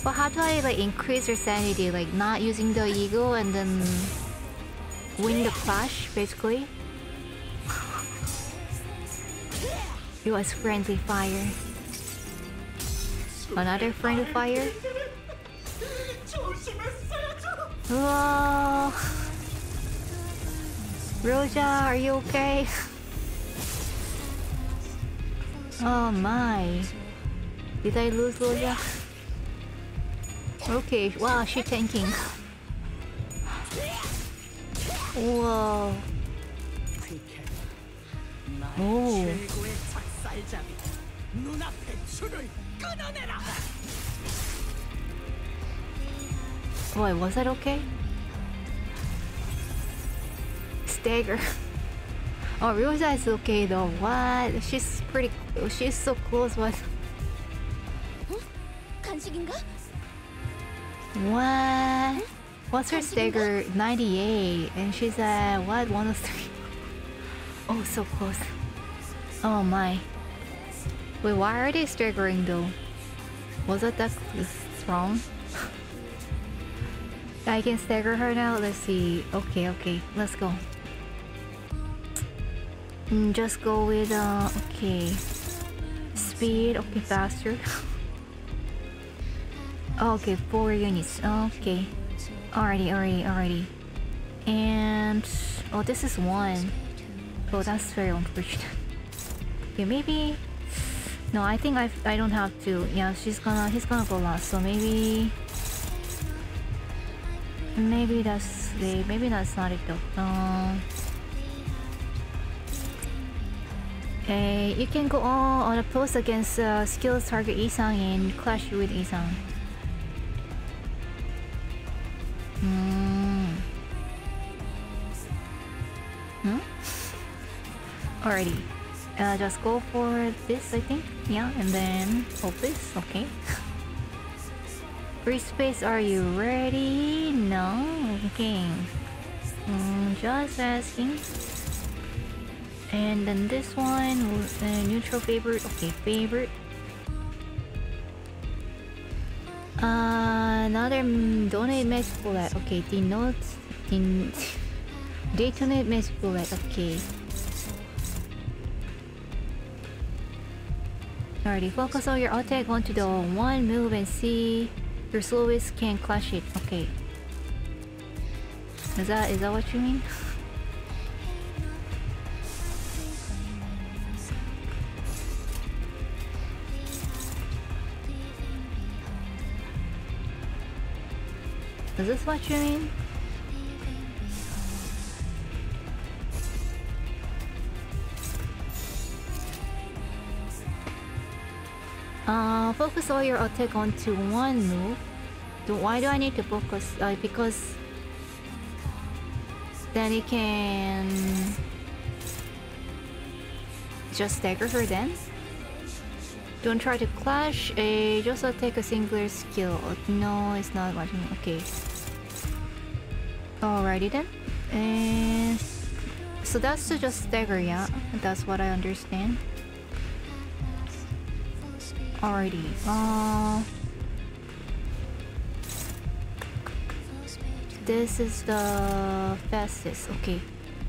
A: But how do I like increase your sanity? Like not using the ego and then win the clash basically? *laughs* It was friendly fire. Another friendly fire? Whoa. *laughs* Oh. Ryoshu, are you okay? *laughs* Oh my. Did I lose Lola? Okay, wow, she tanking.
C: Wow. Oh.
A: Boy, was that okay? Stagger. *laughs* Oh, Ryoshu is okay though. What? She's pretty. She's so close. What? What? What's her stagger? 98 and she's at what? 103? *laughs* Oh, so close. Oh my. Wait, why are they staggering though? Was that that wrong? *laughs* I can stagger her now? Let's see. Okay, okay. Let's go. Mm, just go with, uh, okay. Speed, okay, faster. *laughs* okay, four units. Okay. Alrighty, alrighty, alrighty. And oh, this is one. Oh, that's very unfortunate. *laughs* Okay, maybe. No, I think I I don't have to. Yeah, she's gonna he's gonna go last. So maybe. Maybe that's the maybe that's not it though. Um. Okay, you can go on, on a post against uh, skills target Isang and clash with Isang. Hmm. Hmm? Alrighty. Uh, just go for this, I think. Yeah, and then hold this. Okay. Free space, are you ready? No? Okay. Mm, just asking. And then this one, uh, neutral favorite. Okay, favorite. Uh, another mm, donate magic bullet. Okay, denote. Den detonate magic bullet. Okay. Alrighty, focus on your attack onto the one move and see Your slowest can clash it. Okay. Is that is that what you mean? *laughs* Is this what you mean? Uh, focus all your attack onto one move. Do, why do I need to focus? Uh, because then it can just stagger her then. Don't try to clash. Uh, just take a singular skill. No, it's not watching. Okay. Alrighty then. And so that's to just stagger, yeah. That's what I understand. Alrighty. Uh, this is the fastest. Okay.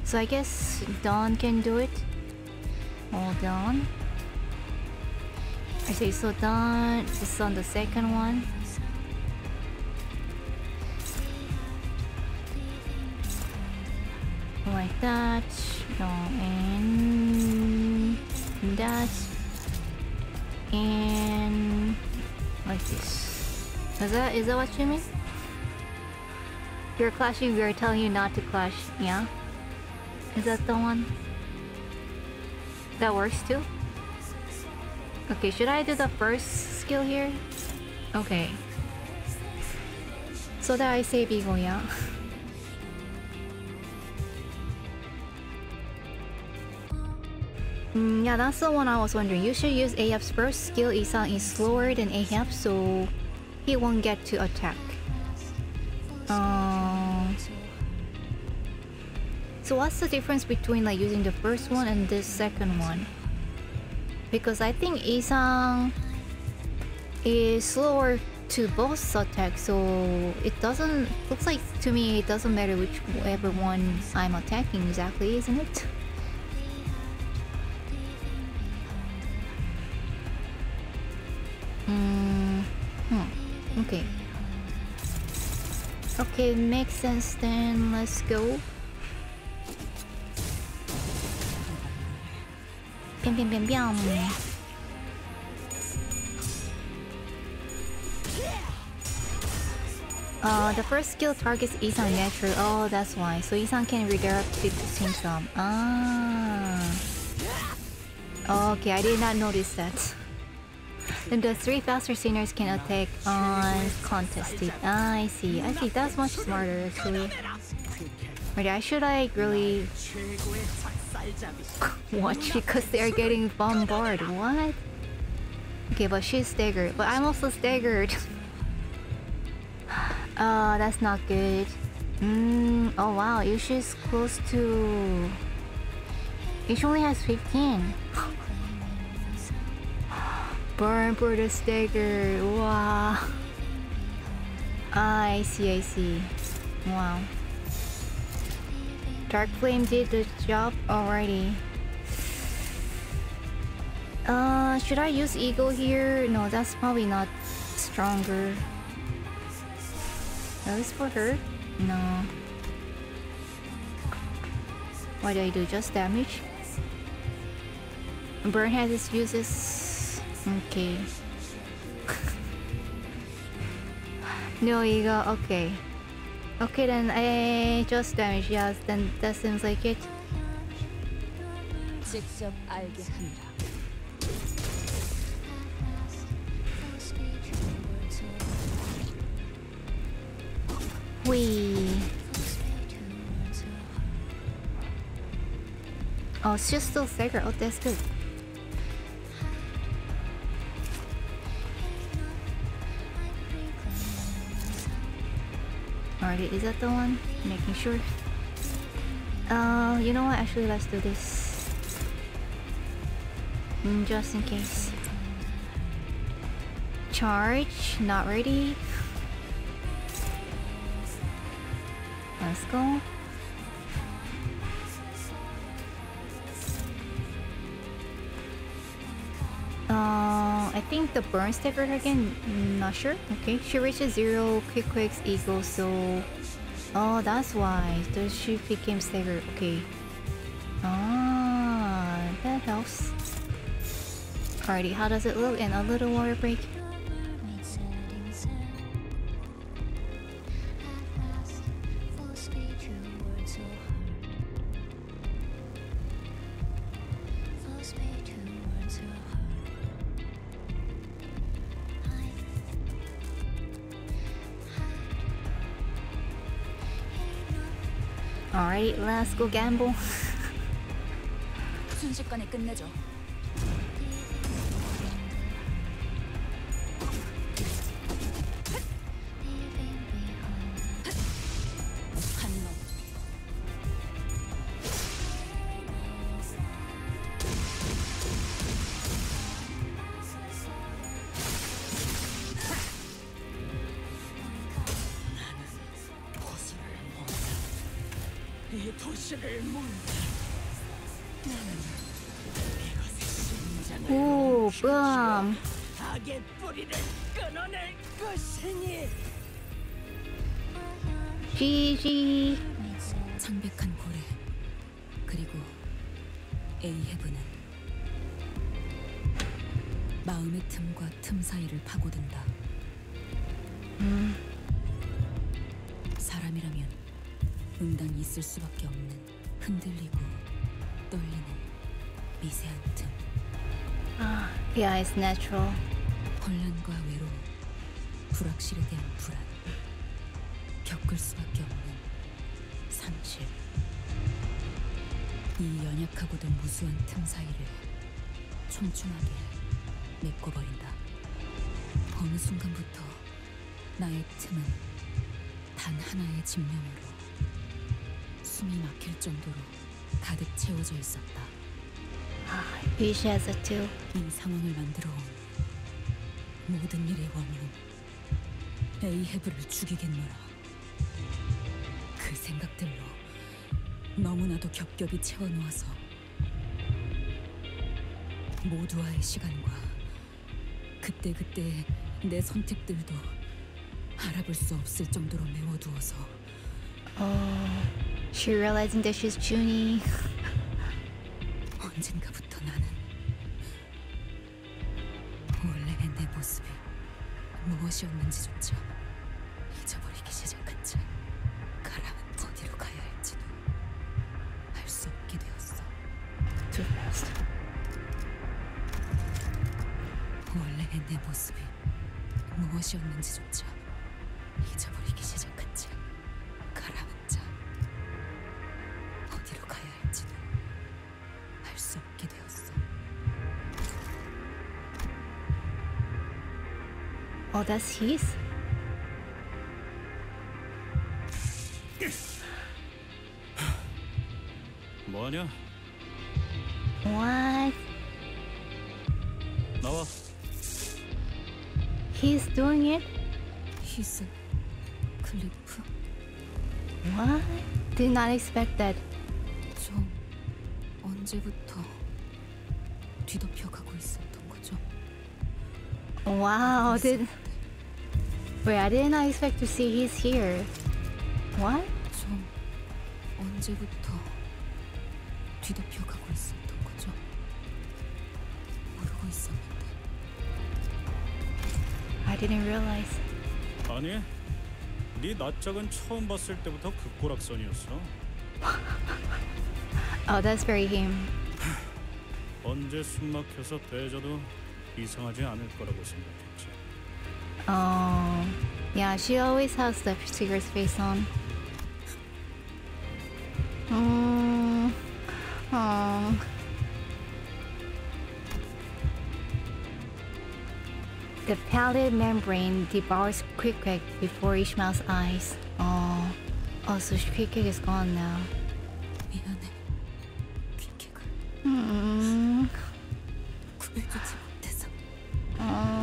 A: So I guess Don can do it. Hold on. I say so Don is on the second one. Like that. No, and that and like this. Is that is that what you mean? You're clashing, we are telling you not to clash, yeah? Is that the one? That works too? Okay, should I do the first skill here? Okay. So that I say Bigo, yeah? *laughs* Mm, yeah, that's the one I was wondering. You should use Ahab's first skill. Isang is slower than Ahab, so he won't get to attack. Um, so what's the difference between like using the first one and this second one? Because I think Isang is slower to both attacks, so it doesn't looks like to me it doesn't matter whichever one I'm attacking exactly, isn't it? Mm, hmm. Okay. Okay, makes sense then. Let's go. Bam, bam, bam, bam. Uh, the first skill targets Isang naturally. Oh, that's why. So Isang can redirect it himself. Ah. Okay, I did not notice that. Then the three faster sinners can attack uncontested. Ah, I see. I see. That's much smarter actually. Wait, I should like really *laughs* watch because they are getting bombarded. What? Okay, but she's staggered. But I'm also staggered. Oh, *sighs* that's not good. Mm, oh wow, Yushi's close to... Yushi only has 15. Burn for the stagger. Wow. Ah, I see, I see. Wow. Dark Flame did the job already. Uh, should I use EGO here? No, that's probably not stronger. That is for her? No. What do I do? Just damage? Burn has its uses. Okay. no ego. Okay. Okay then. I just damage. Yes. Then that seems like it.
B: 직접 알게 하느라.
A: Wee. Oh, she's still Sacred. Oh, that's good. Alright, is that the one? Making sure. Uh, you know what? Actually, let's do this. Mm, just in case. Charge. Not ready. Let's go. Uh, I think the burn sticker again. Not sure. Okay, she reaches zero. Quick quicks equals so. Oh, that's why. So she became staggered. Okay. Ah, that helps. Alrighty, how does it look? And a little water break. Alright, let's go gamble.
B: 순식간에 끝내죠.
A: GG.
B: 창백한 고래 그리고 에이헤브는 마음의 틈과 틈 사이를 파고든다.
A: 음,
B: 사람이라면 응당이 있을 수밖에 없는 흔들리고 떨리는 미세한 틈,
A: yeah, it's natural.
B: 혼란과 외로움, 불확실에 대한 불안, 겪을 수밖에 없는 상실. 이 연약하고도 무수한 틈 사이를 촘촘하게 메꿔버린다. 어느 순간부터 나의 틈은 단 하나의 집념으로 숨이 막힐 정도로 가득 채워져 있었다.
A: Too.
B: 이 상황을 만들어 온 모든 일의 원흉 에이헤브를 죽이겠노라. 그 생각들로 너무나도 겹겹이 채워놓아서 모두와의 시간과 그때그때 내 선택들도 알아볼 수 없을 정도로 메워두어서
A: Oh, she realizing that she's Junie.
B: 언젠가부터 나는 원래의 내 모습이 무엇이었는지조차
A: Oh, that's his?
D: 뭐하냐?
A: What?
D: 나와.
A: He's doing it?
B: 히스 클리프
A: What? Did not expect that.
B: 좀 언제부터 뒤덮여 가고 있었던 거죠?
A: Wow, did wait? I did not expect to see he's here. What?
B: 좀 언제부터 뒤덮여 가고 있었던 거죠? 모르고 있었는데
A: I didn't realize.
D: 아니, 네 낯짝은 처음 봤을 때부터 그 꼬락선이었어. *laughs*
A: Oh, that's very him. *sighs*
D: 언제 숨막혀서 대져도 이상하지 않을 거라고 생각했지.
A: Oh. Yeah, she always has the serious face on. Mm. Oh. The pallid membrane devours Queequeg before Ishmael's eyes. Oh. Oh, so Queequeg is gone now.
B: Mm.
A: Oh.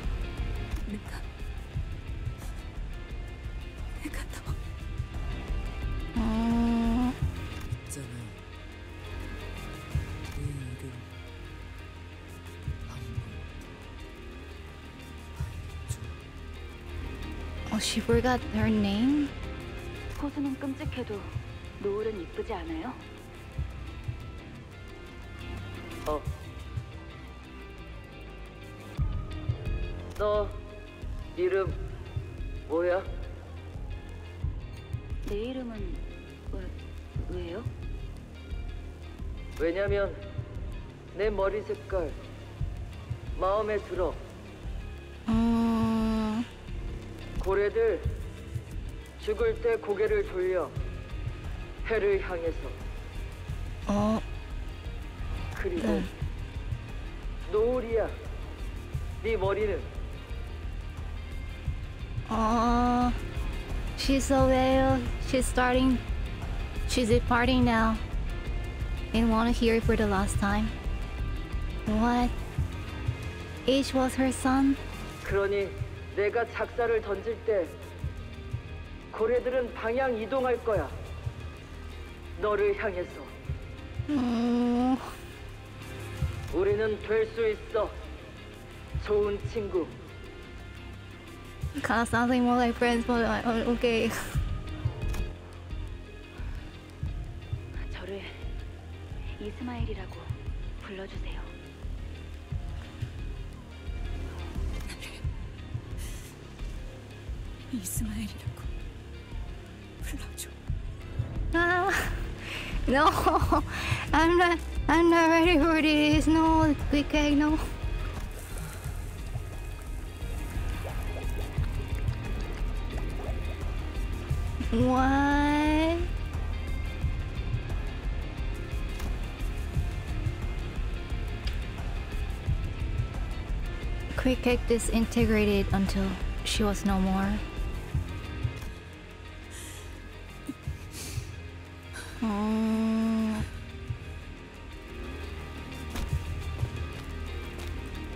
A: 음,
E: 있잖아. 네 이름 한번
A: oh, she forgot her name?
F: 포즈는 끔찍해도 노을은 이쁘지 않아요?
G: 어. 너 이름 뭐야?
F: 내 이름은 왜, 왜요?
G: 왜냐면 내 머리 색깔 마음에 들어.
A: 음,
G: 고래들 죽을 때 고개를 돌려 해를 향해서
A: oh,
G: 그리고
A: 네.
G: 노을이야. 네 머리는
A: oh. She's so ill. She's starting. She's departing now. Want to hear it for the last time. What? H was her son?
G: 그러니 내가 작사를 던질 때 고래들은 방향 이동할 거야. 너를 향해서.
A: Mm,
G: 우리는 될 수 있어. 좋은 친구.
A: kind of sounds like more like friends, but uh, uh, okay.
F: 저를 이스마일이라고 불러주세요.
B: 이스마엘이라고 불러줘. *laughs*
A: Ah, no, I'm not. I'm not ready for this. No, quick egg, no. What? Quick disintegrated until she was no more. Mm.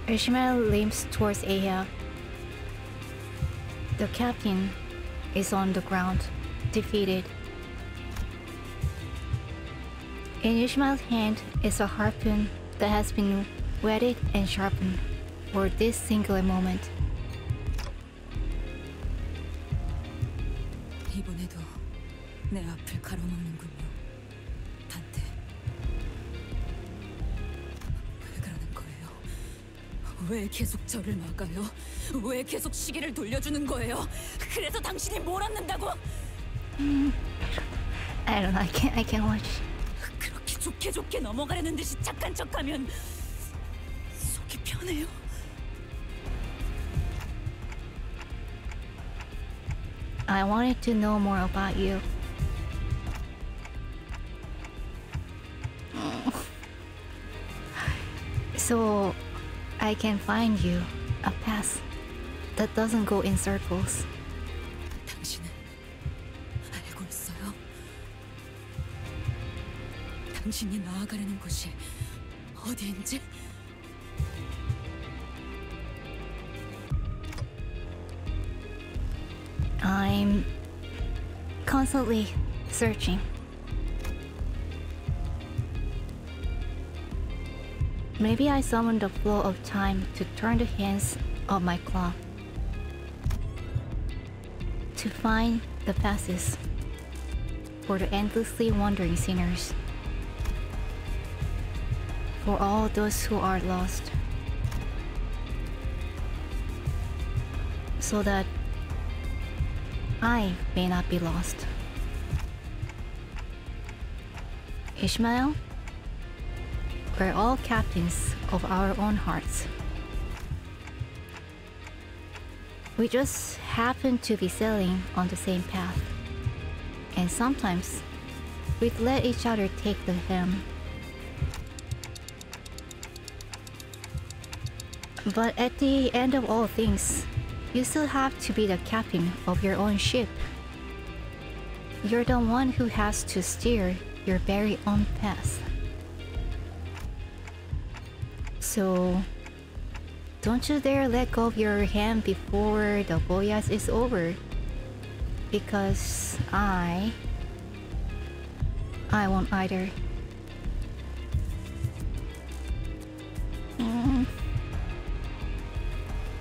A: Ishmael limps towards Ahab. The captain is on the ground, defeated. In Ishmael's hand is a harpoon that has been whetted and sharpened for this singular moment.
B: 이번에도 내 앞을 가로막는군요. 단테. 왜 그러는 거예요? 왜 계속 저를 막아요? 왜 계속 시계를 돌려주는 거예요? 그래서 당신이 몰았는다고?
A: I don't know. I can't. I can't watch.
B: 그렇게 좋게 좋게 넘어가려는 듯이 착한 척하면 속이 편해요.
A: I wanted to know more about you. *laughs* So I can find you a path that doesn't go in circles.
B: 당신이 나아가려는 곳이 어디인지?
A: I'm constantly searching. Maybe I summoned the flow of time to turn the hands of my claw. To find the passes for the endlessly wandering sinners. For all those who are lost. So that I may not be lost. Ishmael, we're all captains of our own hearts. We just happen to be sailing on the same path. And sometimes we'd let each other take the helm. But at the end of all things, you still have to be the captain of your own ship. you're the one who has to steer your very own path. So, don't you dare let go of your hand before the voyage is over. Because I. I won't either.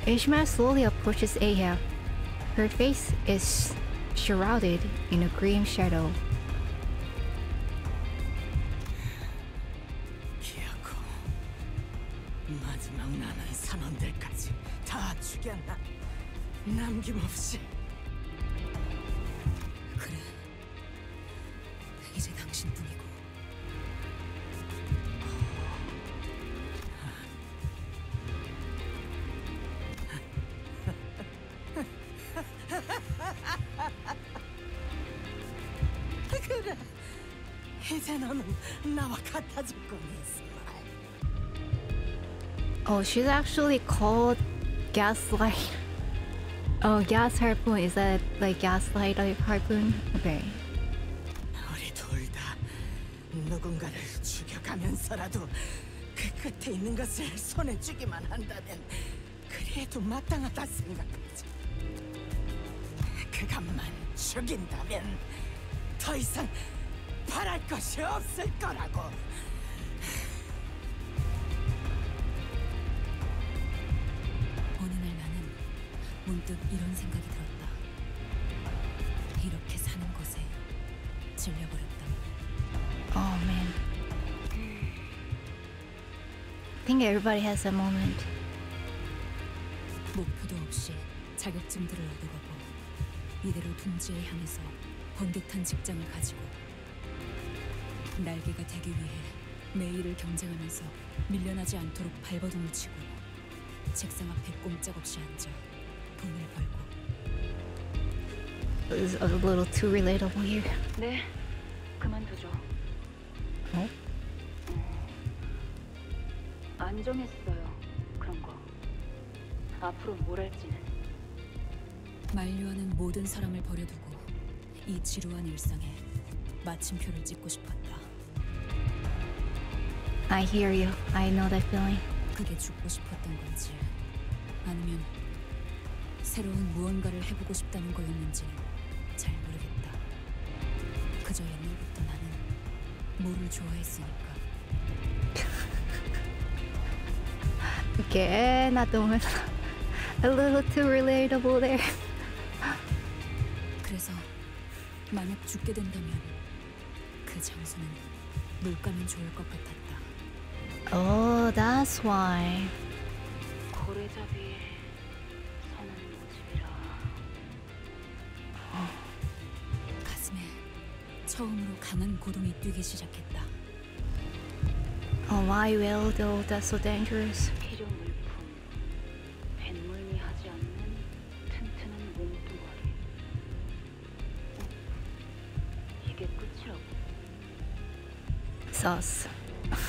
A: Ishmael slowly approaches Ahab. Her face is shrouded in a green shadow. She's actually called Gaslight. Oh, gas harpoon. Is that like gaslight harpoon? Okay.
C: 우리 둘 다 누군가를 죽여가면서라도 그 끝에 있는 것을 손에 쥐기만 한다면 그래도 마땅하다 생각하지. 그것만 죽인다면 더 이상 바랄 것이 없을 거라고.
B: 문득 이런 생각이 들었다. 이렇게 사는 것에 질려버렸다.
A: Oh man. I think everybody has that moment.
B: 목표도 없이 자격증들을 얻어가고 이대로 둥지에 향해서 번듯한 직장을 가지고 날개가 되기 위해 매일을 경쟁하면서 밀려나지 않도록 발버둥을 치고 책상 앞에 꼼짝없이 앉아 돈을 벌고
A: It's a little too relatable here.
F: 네, 그만두죠.
A: 어?
F: 안 정했어요. 그런 거. 앞으로 뭘 할지는.
B: 만류하는 모든 사람을 버려두고 이 지루한 일상에 마침표를 찍고 싶었다.
A: I hear you. I know that feeling.
B: 그게 죽고 싶었던 건지 아니면 새로운 무언가를 해보고 싶다는 거였는지는 잘 모르겠다. 그저 옛날부터 나는 뭐를 좋아했으니까
A: Okay, not the one. a little too relatable there.
B: 그래서 만약 죽게 된다면 그 장소는 물 가면 좋을 것 같았다.
A: Oh, that's why.
F: 고래잡이
B: 처음으로 강한 고동이 뛰기 시작했다.
A: Oh, why will though? That's so dangerous.
F: 어?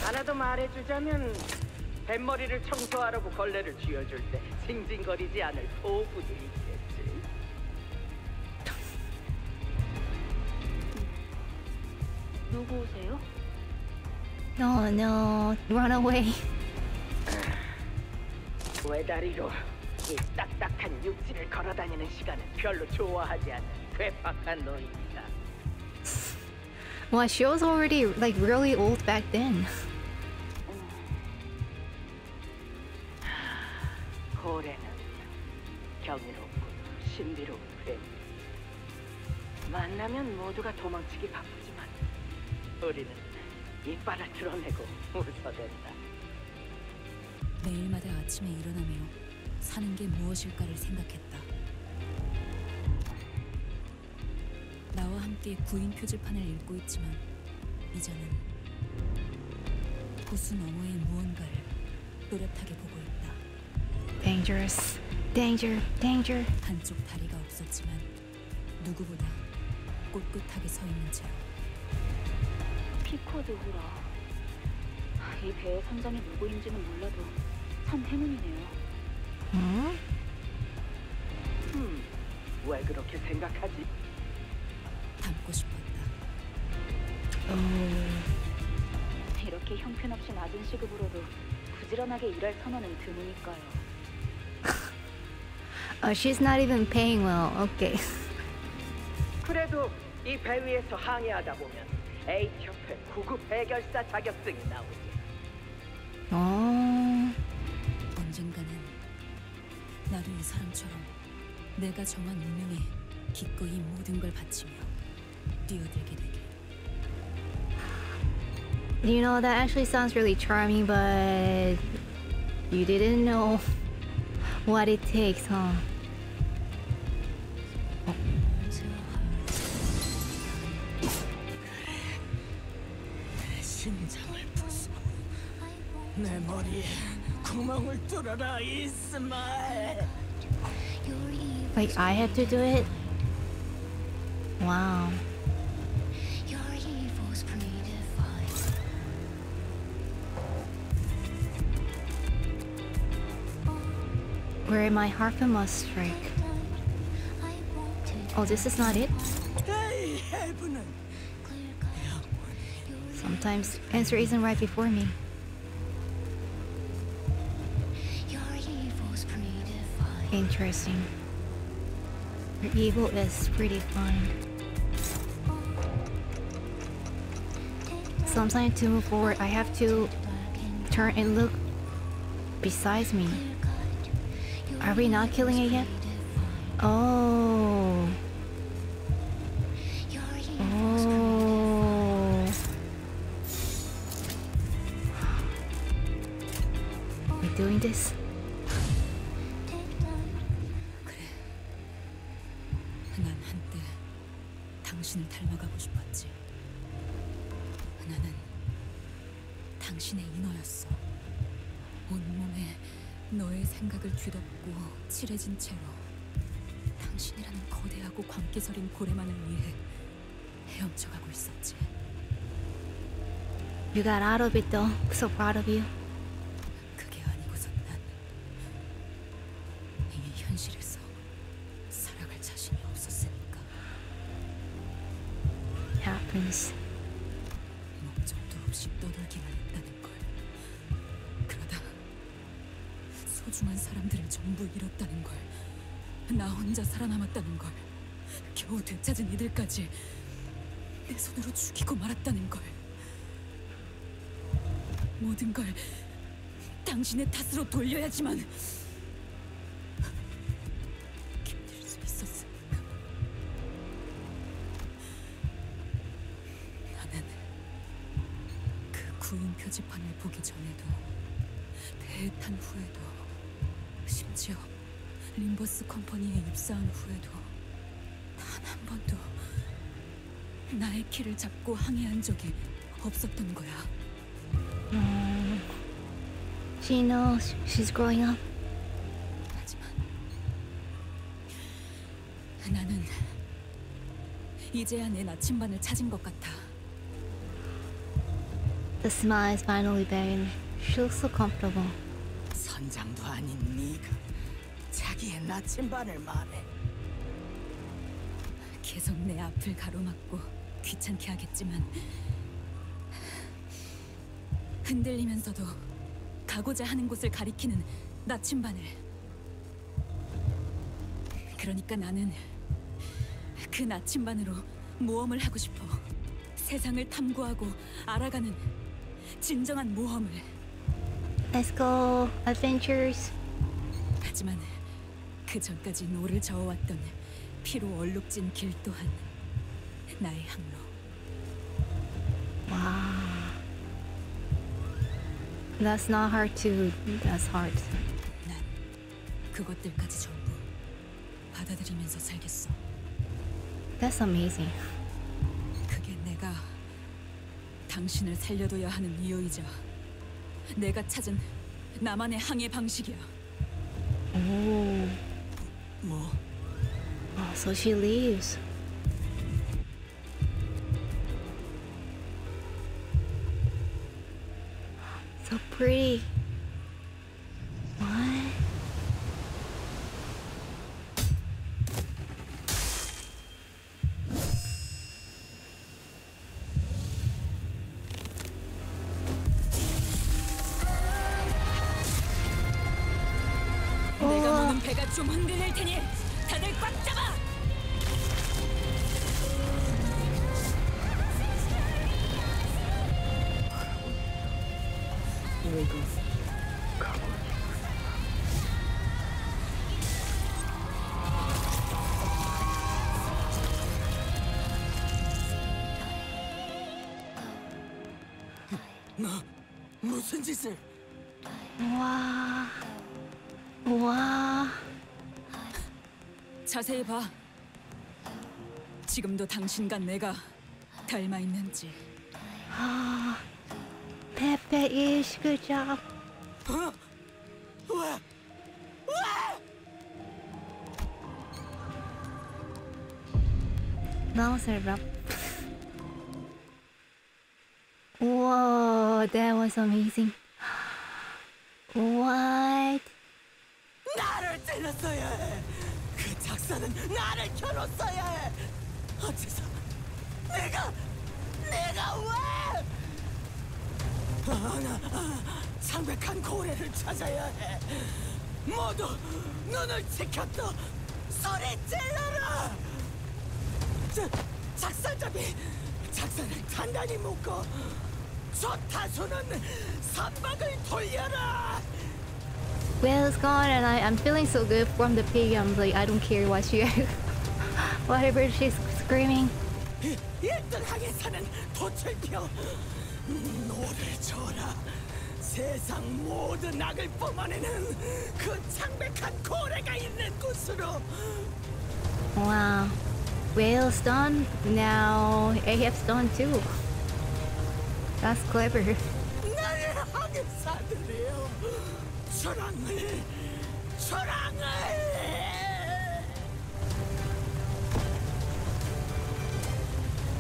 G: 하나 더 말해주자면 뱃머리를 청소하라고 걸레를 쥐어줄 때 징징거리지 않을 있
F: 누구세요?
A: No, no. Run away.
G: 외다리로 이 딱딱한 육지를 걸어다니는 시간은 별로 좋아하지 않는 괴팍한 노인이다.
A: Well, she was already like really old back then.
G: 고래는 경이롭고 신비로운 괴물. 만나면 모두가 도망치기 바쁘 내고 웃어댄다.
B: 매일마다 아침에 일어나며 사는 게 무엇일까를 생각했다. 나와 함께 구인 표지판을 읽고 있지만 이제는 호수 너머의 무언가를 또렷하게 보고 있다.
A: Dangerous. Danger. Danger.
B: 한쪽 다리가 없었지만 누구보다 꼿꼿하게 서 있는 채로
F: 피코드 후라. 이 배의 선장이 누구인지는 몰라도 참 행운이네요.
A: Hmm?
G: 음, 왜 그렇게 생각하지?
B: 담고 싶었다.
F: 이렇게 형편없이 낮은 시급으로도 부지런하게 일할 선원은 드무니까요.
A: Oh, *laughs* she's not even paying well. Okay.
G: 그래도 이 배 위에서 항해하다 보면 H협회 구급 해결사 자격증이 나오지.
A: Oh.
B: 언젠가는 나도 이 사람처럼 내가 정한 운명에 기꺼이 모든 걸 바치며 뛰어들게 되길.
A: You know, that actually sounds really charming, but you didn't know what it takes, huh? Like I had to do it? Wow. Where my harpoon must strike. Oh, this is not it? Sometimes answer isn't right before me. Interesting. Your evil is pretty fine. Sometimes to move forward, I have to turn and look besides me. Are we not killing it yet? Oh. Oh. We're doing this?
B: 칠해진 채로 당신이라는 거대하고 광기 서린 고래만을 위해 헤엄쳐가고 있었지.
A: You got out of it though. So proud of you.
B: 이들까지 내 손으로 죽이고 말았다는 걸. 모든 걸 당신의 탓으로 돌려야지만 견딜 수 있었으니까. 나는 그 구인 표지판을 보기 전에도 배에 탄 후에도 심지어 림버스 컴퍼니에 입사한 후에도 나의 키를 잡고 항해한 적이 없었던 거야.
A: She knows she's growing up.
B: 하지만 나는 이제야 내 나침반을 찾은 것 같아.
A: The smile is finally and she looks so comfortable.
C: 선장도 아닌 네가 자기의 나침반을 말해
B: 계속 내 앞을 가로막고 귀찮게 하겠지만 흔들리면서도 가고자 하는 곳을 가리키는 나침반을. 그러니까 나는 그 나침반으로 모험을 하고 싶어. 세상을 탐구하고 알아가는 진정한 모험을.
A: Let's go, adventures.
B: 하지만 그 전까지 노를 저어왔던 피로 얼룩진 길 또한 나의 항로
A: Wow. That's not hard to. That's hard.
B: 난 그것들까지 전부 받아들이면서 살겠어.
A: That's amazing.
B: 그게 내가 당신을 살려둬야 하는 이유이자 내가 찾은 나만의 항해 방식이야.
A: Oh.
C: 뭐
A: oh so she leaves. Pretty.
B: 자세히 봐. 지금도 당신과 내가 닮아 있는지.
A: 아. Pepe is good job.
C: 어? 왜?
A: 너무 sarap. Whoa, that was amazing.
C: 나를 때렸어야 해. 그 작사는 나를 켜놓았어야 해. 어째서 내가 내가 왜? 아, 나 아, 창백한 고래를 찾아야 해. 모두 눈을 지켰다. 소리 질러라. 자, 작사잡이 작사를 단단히 묶어. 저 타수는 선박을 돌려라.
A: Whale's gone and I, I'm feeling so good from the pig. I'm like, I don't care what she, *laughs* whatever she's screaming.
C: 1등하게서는 도철표 노를 줘라 세상 모든 악을 뿜어내는 그 창백한 고래가 있는 곳으로
A: Wow. Whale's done. Now Ahab's done too. That's clever.
C: 초랑을 초랑을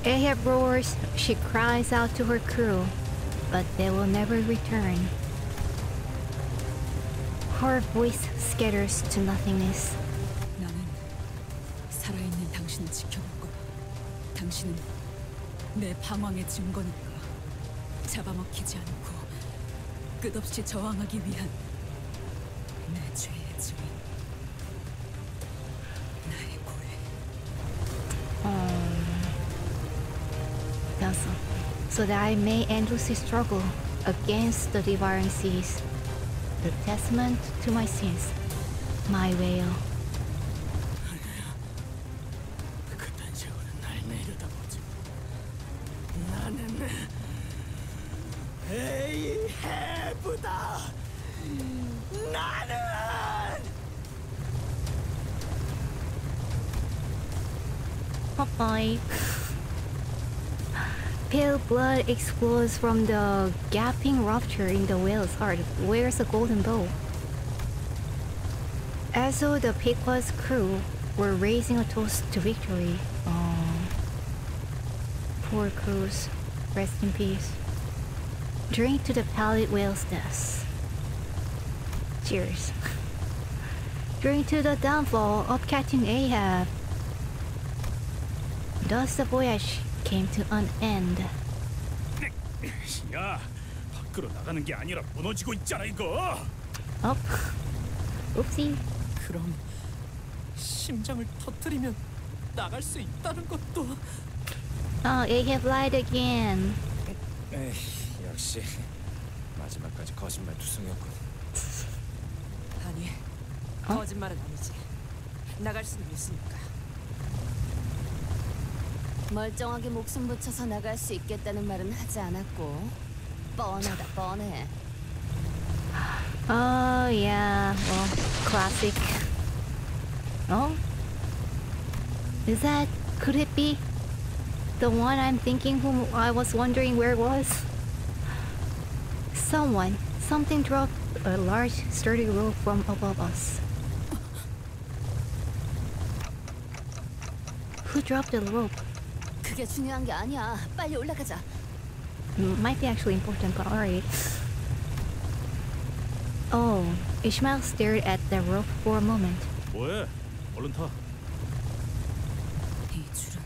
A: Ahab roars, she cries out to her crew, but they will never return. Her voice scatters to nothingness.
B: 나는 살아있는 당신을 지켜볼 거야. 당신은 내 방황의 증거니까 잡아먹히지 않고 끝없이 저항하기 위한
A: so that I may endlessly struggle against the devouring seas, the testament to my sins, my whale. Blood explodes from the gaping rupture in the whale's heart. Where's the golden bow? As though the Pequod's crew were raising a toast to victory. Oh, poor crews. Rest in peace. Drink to the pallid whale's death. Cheers. *laughs* Drink to the downfall of Captain Ahab. Thus the voyage came to an end.
D: 야, 밖으로 나가는 게 아니라 무너지고 있잖아 이거.
A: Up. Oopsie.
E: 그럼 심장을 터뜨리면 나갈 수 있다는 것도
A: Oh, Ahab lied again.
H: 에이, 역시 마지막까지 거짓말 투성이었군.
E: 아니
A: 어?
E: 거짓말은 아니지 나갈 수는 있으니까
I: 멀쩡하게 목숨 붙여서 나갈 수 있겠다는 말은 하지 않았고 뻔하다 뻔해
A: Oh, yeah. Well, classic. Oh? Is that. Could it be the one I'm thinking whom I was wondering where it was? Someone. Something dropped a large, sturdy rope from above us. Who dropped the rope?
I: 그게 중요한 게 아니야 빨리 올라가자
A: M- Might be actually important, but alright. Oh, Ishmael stared at the rope for a moment.
D: 뭐해? 얼른 타.
B: 이 줄은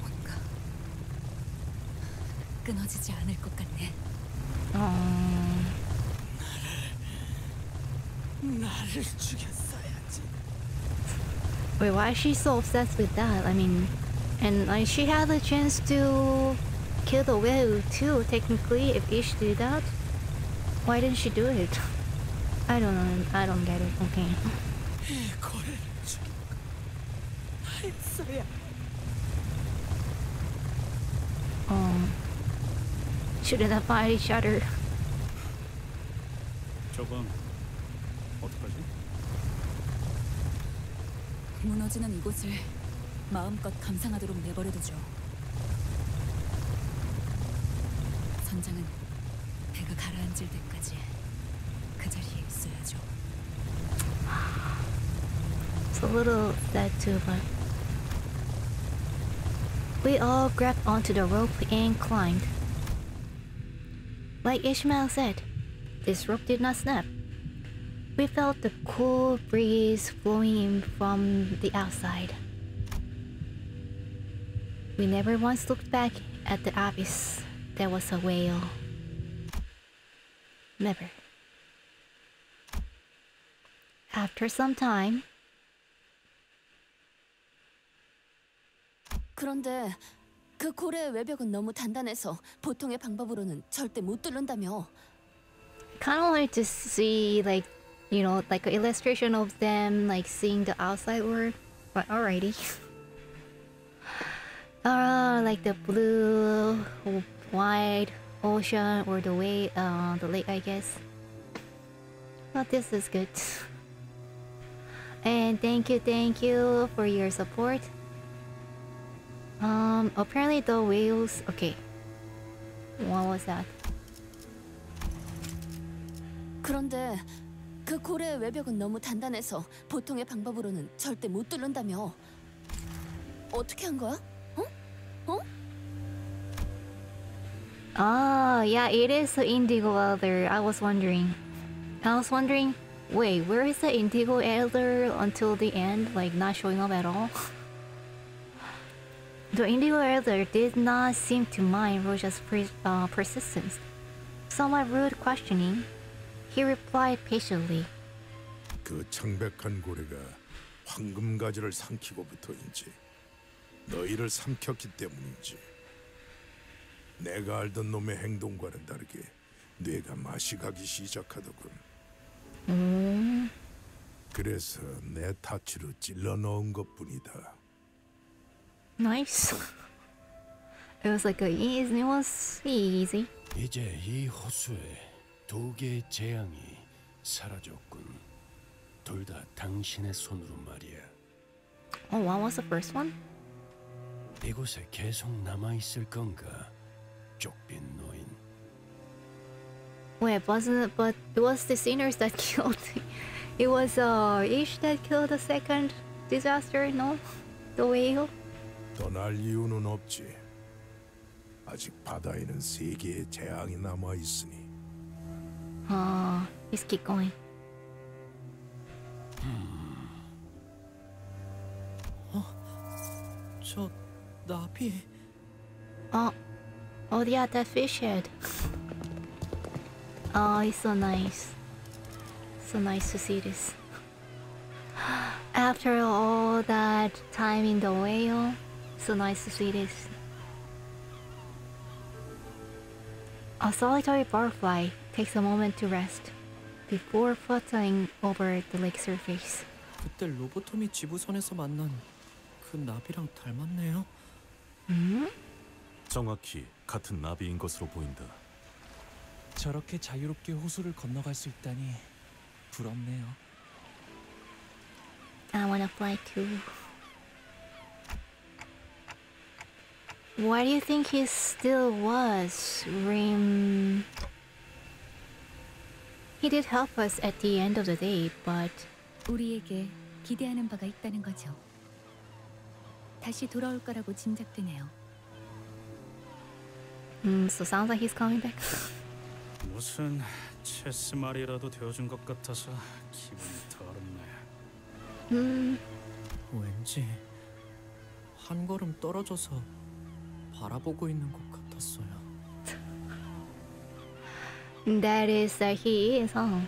B: 뭔가 끊어지지 않을 것 같네.
A: Oh.
C: 나를 죽였어야지.
A: Wait, why is she so obsessed with that? I mean, and like she had the chance to kill the whale too. Technically, if Ish did that, why didn't she do it? I don't know. I don't get it. Okay.
C: 이 고래를 죽인 거 했어야.
A: Um, *laughs* shouldn't have fight each other.
D: 저건 어떡하지?
B: 무너지는 이곳을 마음껏 감상하도록 내버려두죠. 선장은 배가 가라앉을 때까지 그 자리에 있어야죠.
A: It's sad too, but we all grabbed onto the rope and climbed. Like Ishmael said, this rope did not snap. We felt the cool breeze blowing in from the outside. We never once looked back at the abyss. There was a whale. Never. After some time,
I: 그런데 그 고래의 외벽은 너무 단단해서 보통의 방법으로는 절대 못 뚫는다며.
A: kind of like to see like you know like an illustration of them like seeing the outside world but alrighty *sighs* uh like the blue or white ocean or the way uh the lake i guess but this is good and thank you thank you for your support um apparently the whales okay what was that
I: 그런데 그 고래의 외벽은 너무 단단해서 보통의 방법으로는 절대 못 뚫는다며. 어떻게 한 거야? 어? 어?
A: Oh, yeah, it is the indigo elder. I was wondering. I was wondering, wait, where is the indigo elder until the end? Like, not showing up at all? *laughs* The indigo elder did not seem to mind Roja's pre- uh, persistence. Somewhat rude questioning, he replied patiently,
J: 그 창백한 고래가 황금 가지를 삼키고부터인지 너희를 삼켰기 때문인지 내가 알던 놈의 행동과는 다르게 뇌가 맛이 가기 시작하더군.
A: mm,
J: 그래서 내 타치로 찔러 넣은 것뿐이다.
A: nice. It was like a easy, it was easy.
K: 이제 이 호수에 두 개의 재앙이 사라졌군. 둘 다 당신의 손으로 말이야.
A: Oh, what was the first one?
K: 이곳에 계속 남아 있을 건가? 쪽빈 노인.
A: Wait, wasn't it? But it was the sinners that killed. *laughs* It was uh Ish that killed the second disaster. No, the whale.
J: 떠날 이유는 없지. 아직 바다에는 세 개의 재앙이 남아 있으니
A: Oh, let's keep going. Oh, oh yeah, that fish head. Oh, it's so nice. So nice to see this. After all that time in the whale, so nice to see this. A solitary butterfly takes a moment to rest before fluttering over the lake surface.
E: 그때 로보토미 지부선에서 만난 그 나비랑 닮았네요.
A: Hmm?
L: 정확히 같은 나비인 것으로 보인다.
E: 저렇게 자유롭게 호수를 건너갈 수 있다니 부럽네요.
A: I wanna fly too. Why do you think he still was, Rim? He did help us at the end of the day, but
F: 우리에게 기대하는 바가 있다는 거죠. 다시 돌아올 거라고 짐작되네요.
A: mm, so sounds like he's coming back.
D: 무슨 체스 말이라도 되어준 것 같아서 기분이 더럽네.
A: Hmm.
E: 왠지 한 걸음 떨어져서 바라보고 있는 것 같았어요.
A: That is that he is, huh?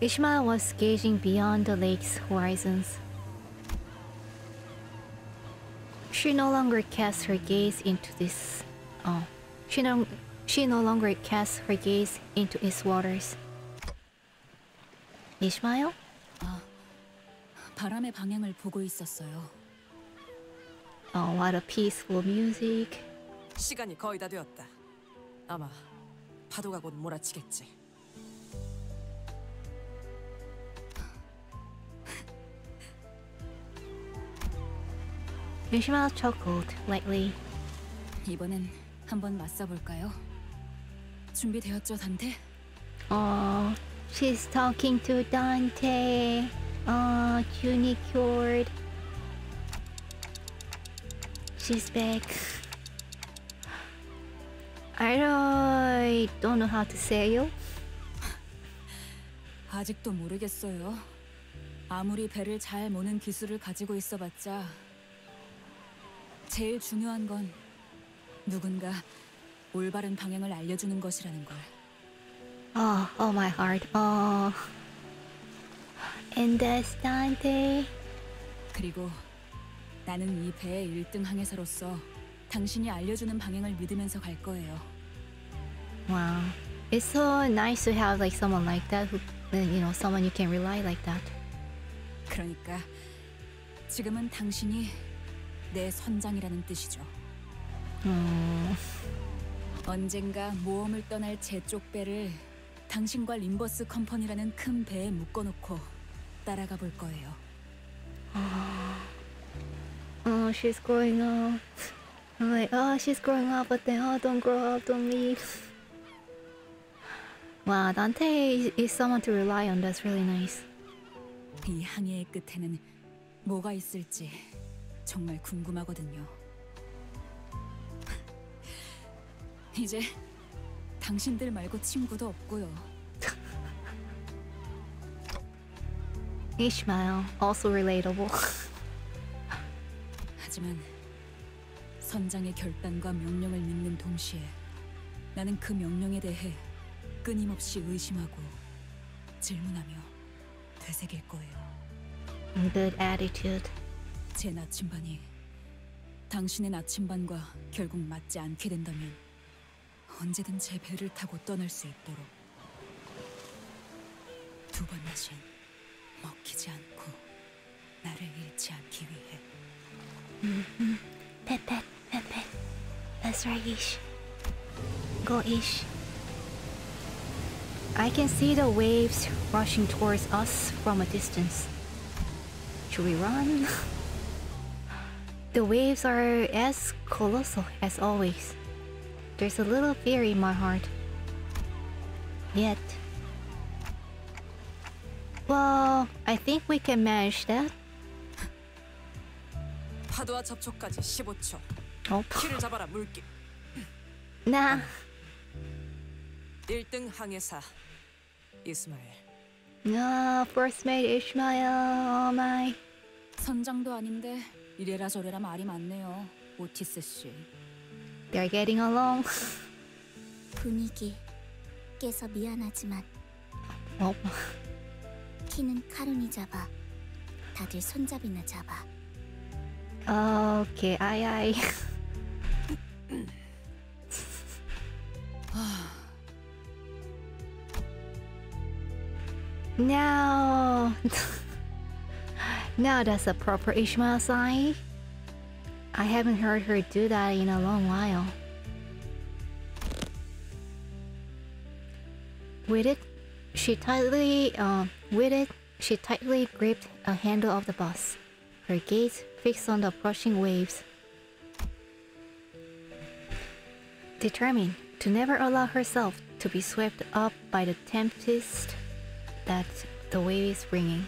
A: Ishmael was gazing beyond the lake's horizons. She no longer cast her gaze into this. Oh, she no, she no longer cast her gaze into its waters. Ishmael?
B: 아, 바람의 방향을 보고 있었어요.
A: Oh, what a peaceful music.
C: 시간이 거의 다 되었다. 아마 파도가 곧 몰아치겠지.
A: Ishmael chuckled lightly.
B: 이번엔 한번 맞서 볼까요? 준비되었죠, 단테?
A: Oh, she's talking to Dante. Oh, Unicord. She's back. I don't know how to say you.
B: 아직도 모르겠어요. 아무리 배를 잘 모는 기술을 가지고 있어봤자 제일 중요한 건 누군가 올바른 방향을 알려주는 것이라는 걸.
A: Oh, oh my heart. Oh. That's Dante.
B: 그리고 나는 이 배의 1등 항해사로서 당신이 알려주는 방향을 믿으면서 갈 거예요.
A: Wow. It's so nice to have like someone like that who, uh, you know, someone you can rely like that.
B: 그러니까 지금은 당신이 내 선장이라는 뜻이죠.
A: 음.
B: 언젠가 모험을 떠날 제 쪽 배를 당신과 림버스 컴퍼니라는 큰 배에 묶어놓고 따라가 볼 거예요.
A: Oh, she's growing up. I'm like, oh, she's growing up, but then, oh, don't grow up, don't leave. Wow, Dante is, is someone to rely on. That's really nice.
B: 이 항해의 끝에는 뭐가 있을지 정말 궁금하거든요. 이제 당신들 말고 친구도 없고요.
A: Ishmael, also relatable.
B: 하지만 선장의 결단과 명령을 믿는 동시에 나는 그 명령에 대해 끊임없이 의심하고 질문하며 되새길 거예요.
A: Good attitude.
B: 제 나침반이 당신의 나침반과 결국 맞지 않게 된다면 언제든 제 배를 타고 떠날 수 있도록 두 번 다신 먹히지 않고 나를 잃지 않기 위해
A: Mm-hmm. Pet, pet, pet, pet. That's right, Ish. Go, Ish. I can see the waves rushing towards us from a distance. Should we run? the waves are as colossal as always. There's a little fear in my heart. Yet. Well, I think we can manage that.
C: 파도와 접촉까지 15초.
A: 어?
C: 키를 잡아라 물기.
A: Nah.
C: 1등 항해사 이스마엘.
A: No, first mate Ishmael. Oh my.
B: 선장도 아닌데 이래라 저래라 말이 많네요. 오티스 씨.
A: They're getting along.
M: 분위기 깨서 미안하지만
A: 어?
M: 키는 카룬이 잡아. 다들 손잡이나 잡아.
A: Okay, aye aye. Now, *laughs* now that's a proper Ishmael sign. I haven't heard her do that in a long while. With it, she tightly, uh, with it, she tightly gripped a handle of the bus, her gaze fixed on the approaching waves. Determined to never allow herself to be swept up by the tempest that the wave is bringing.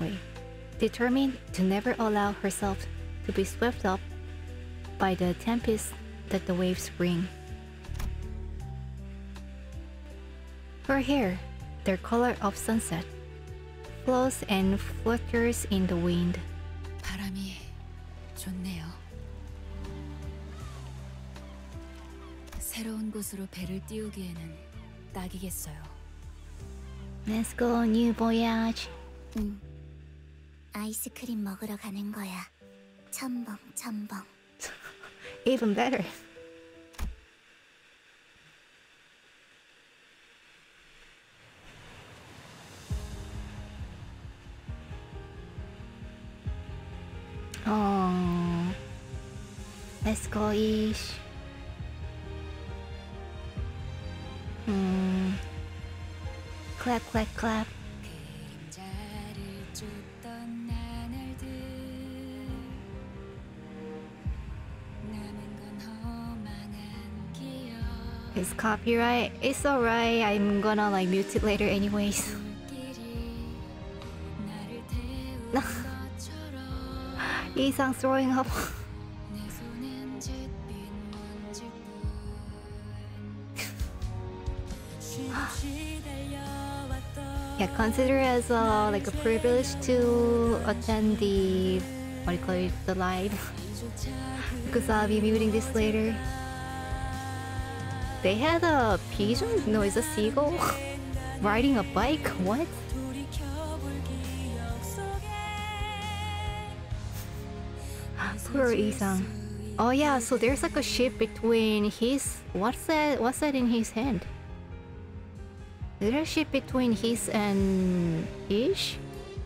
A: Wait. Determined to never allow herself to be swept up by the tempest that the waves bring. Her hair, the color of sunset, flows and flutters in the wind.
B: 바람이 좋네요. 새로운 곳으로 배를 띄우기에는 딱이겠어요. Let's go, new voyage.
M: 응. 아이스크림 먹으러 가는 거야. 첨벙 첨벙. *laughs*
B: Even better. Oh, let's go ish. Hmm. Clap, clap, clap. It's copyright. It's alright. I'm gonna like mute it later anyways. *laughs* *laughs* 이상 throwing up. *laughs* yeah, consider it as a, like a privilege to attend the what do you call it, the live *laughs* because I'll be muting this later. They had a pigeon? No, it's a seagull *laughs* riding a bike. What? *gasps* Poor Yi Sang. Oh yeah, so there's like a ship between his what's that what's that in his hand? Is there a ship between his and Ish?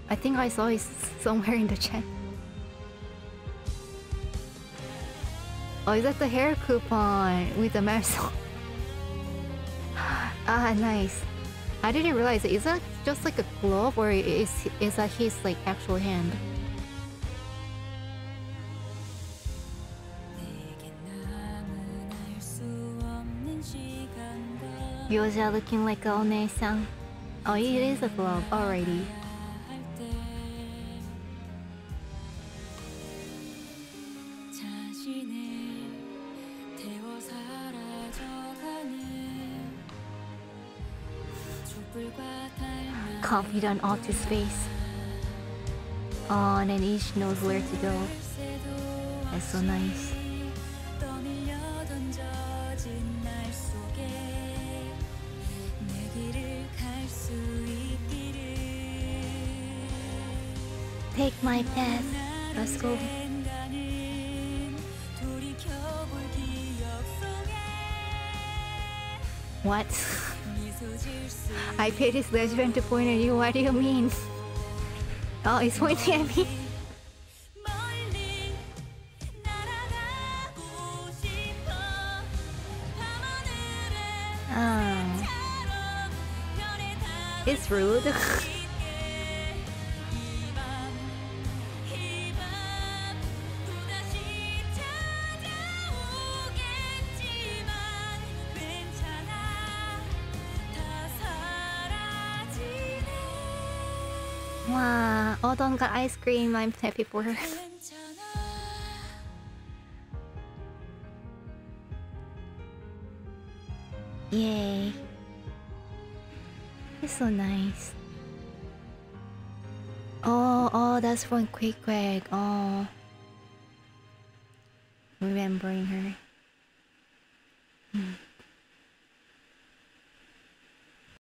B: I think I saw it *laughs* somewhere in the chat. Oh, is that the hair coupon with the Marisol? *sighs* ah, nice. I didn't realize. Is that just like a glove or is is that his like actual hand? Yours are looking like a onesang. Oh, it is a glove already. Confident artist face. Oh, and Ish knows where to go. That's so nice. Take my path. Let's go. What? *laughs* I paid his legend to point at you. What do you mean? Oh, he's pointing at me. Um, it's rude. *laughs* got ice cream. I'm happy for her. Yay. It's so nice. Oh, oh, that's from Queequeg. Oh. Remembering her. Hmm.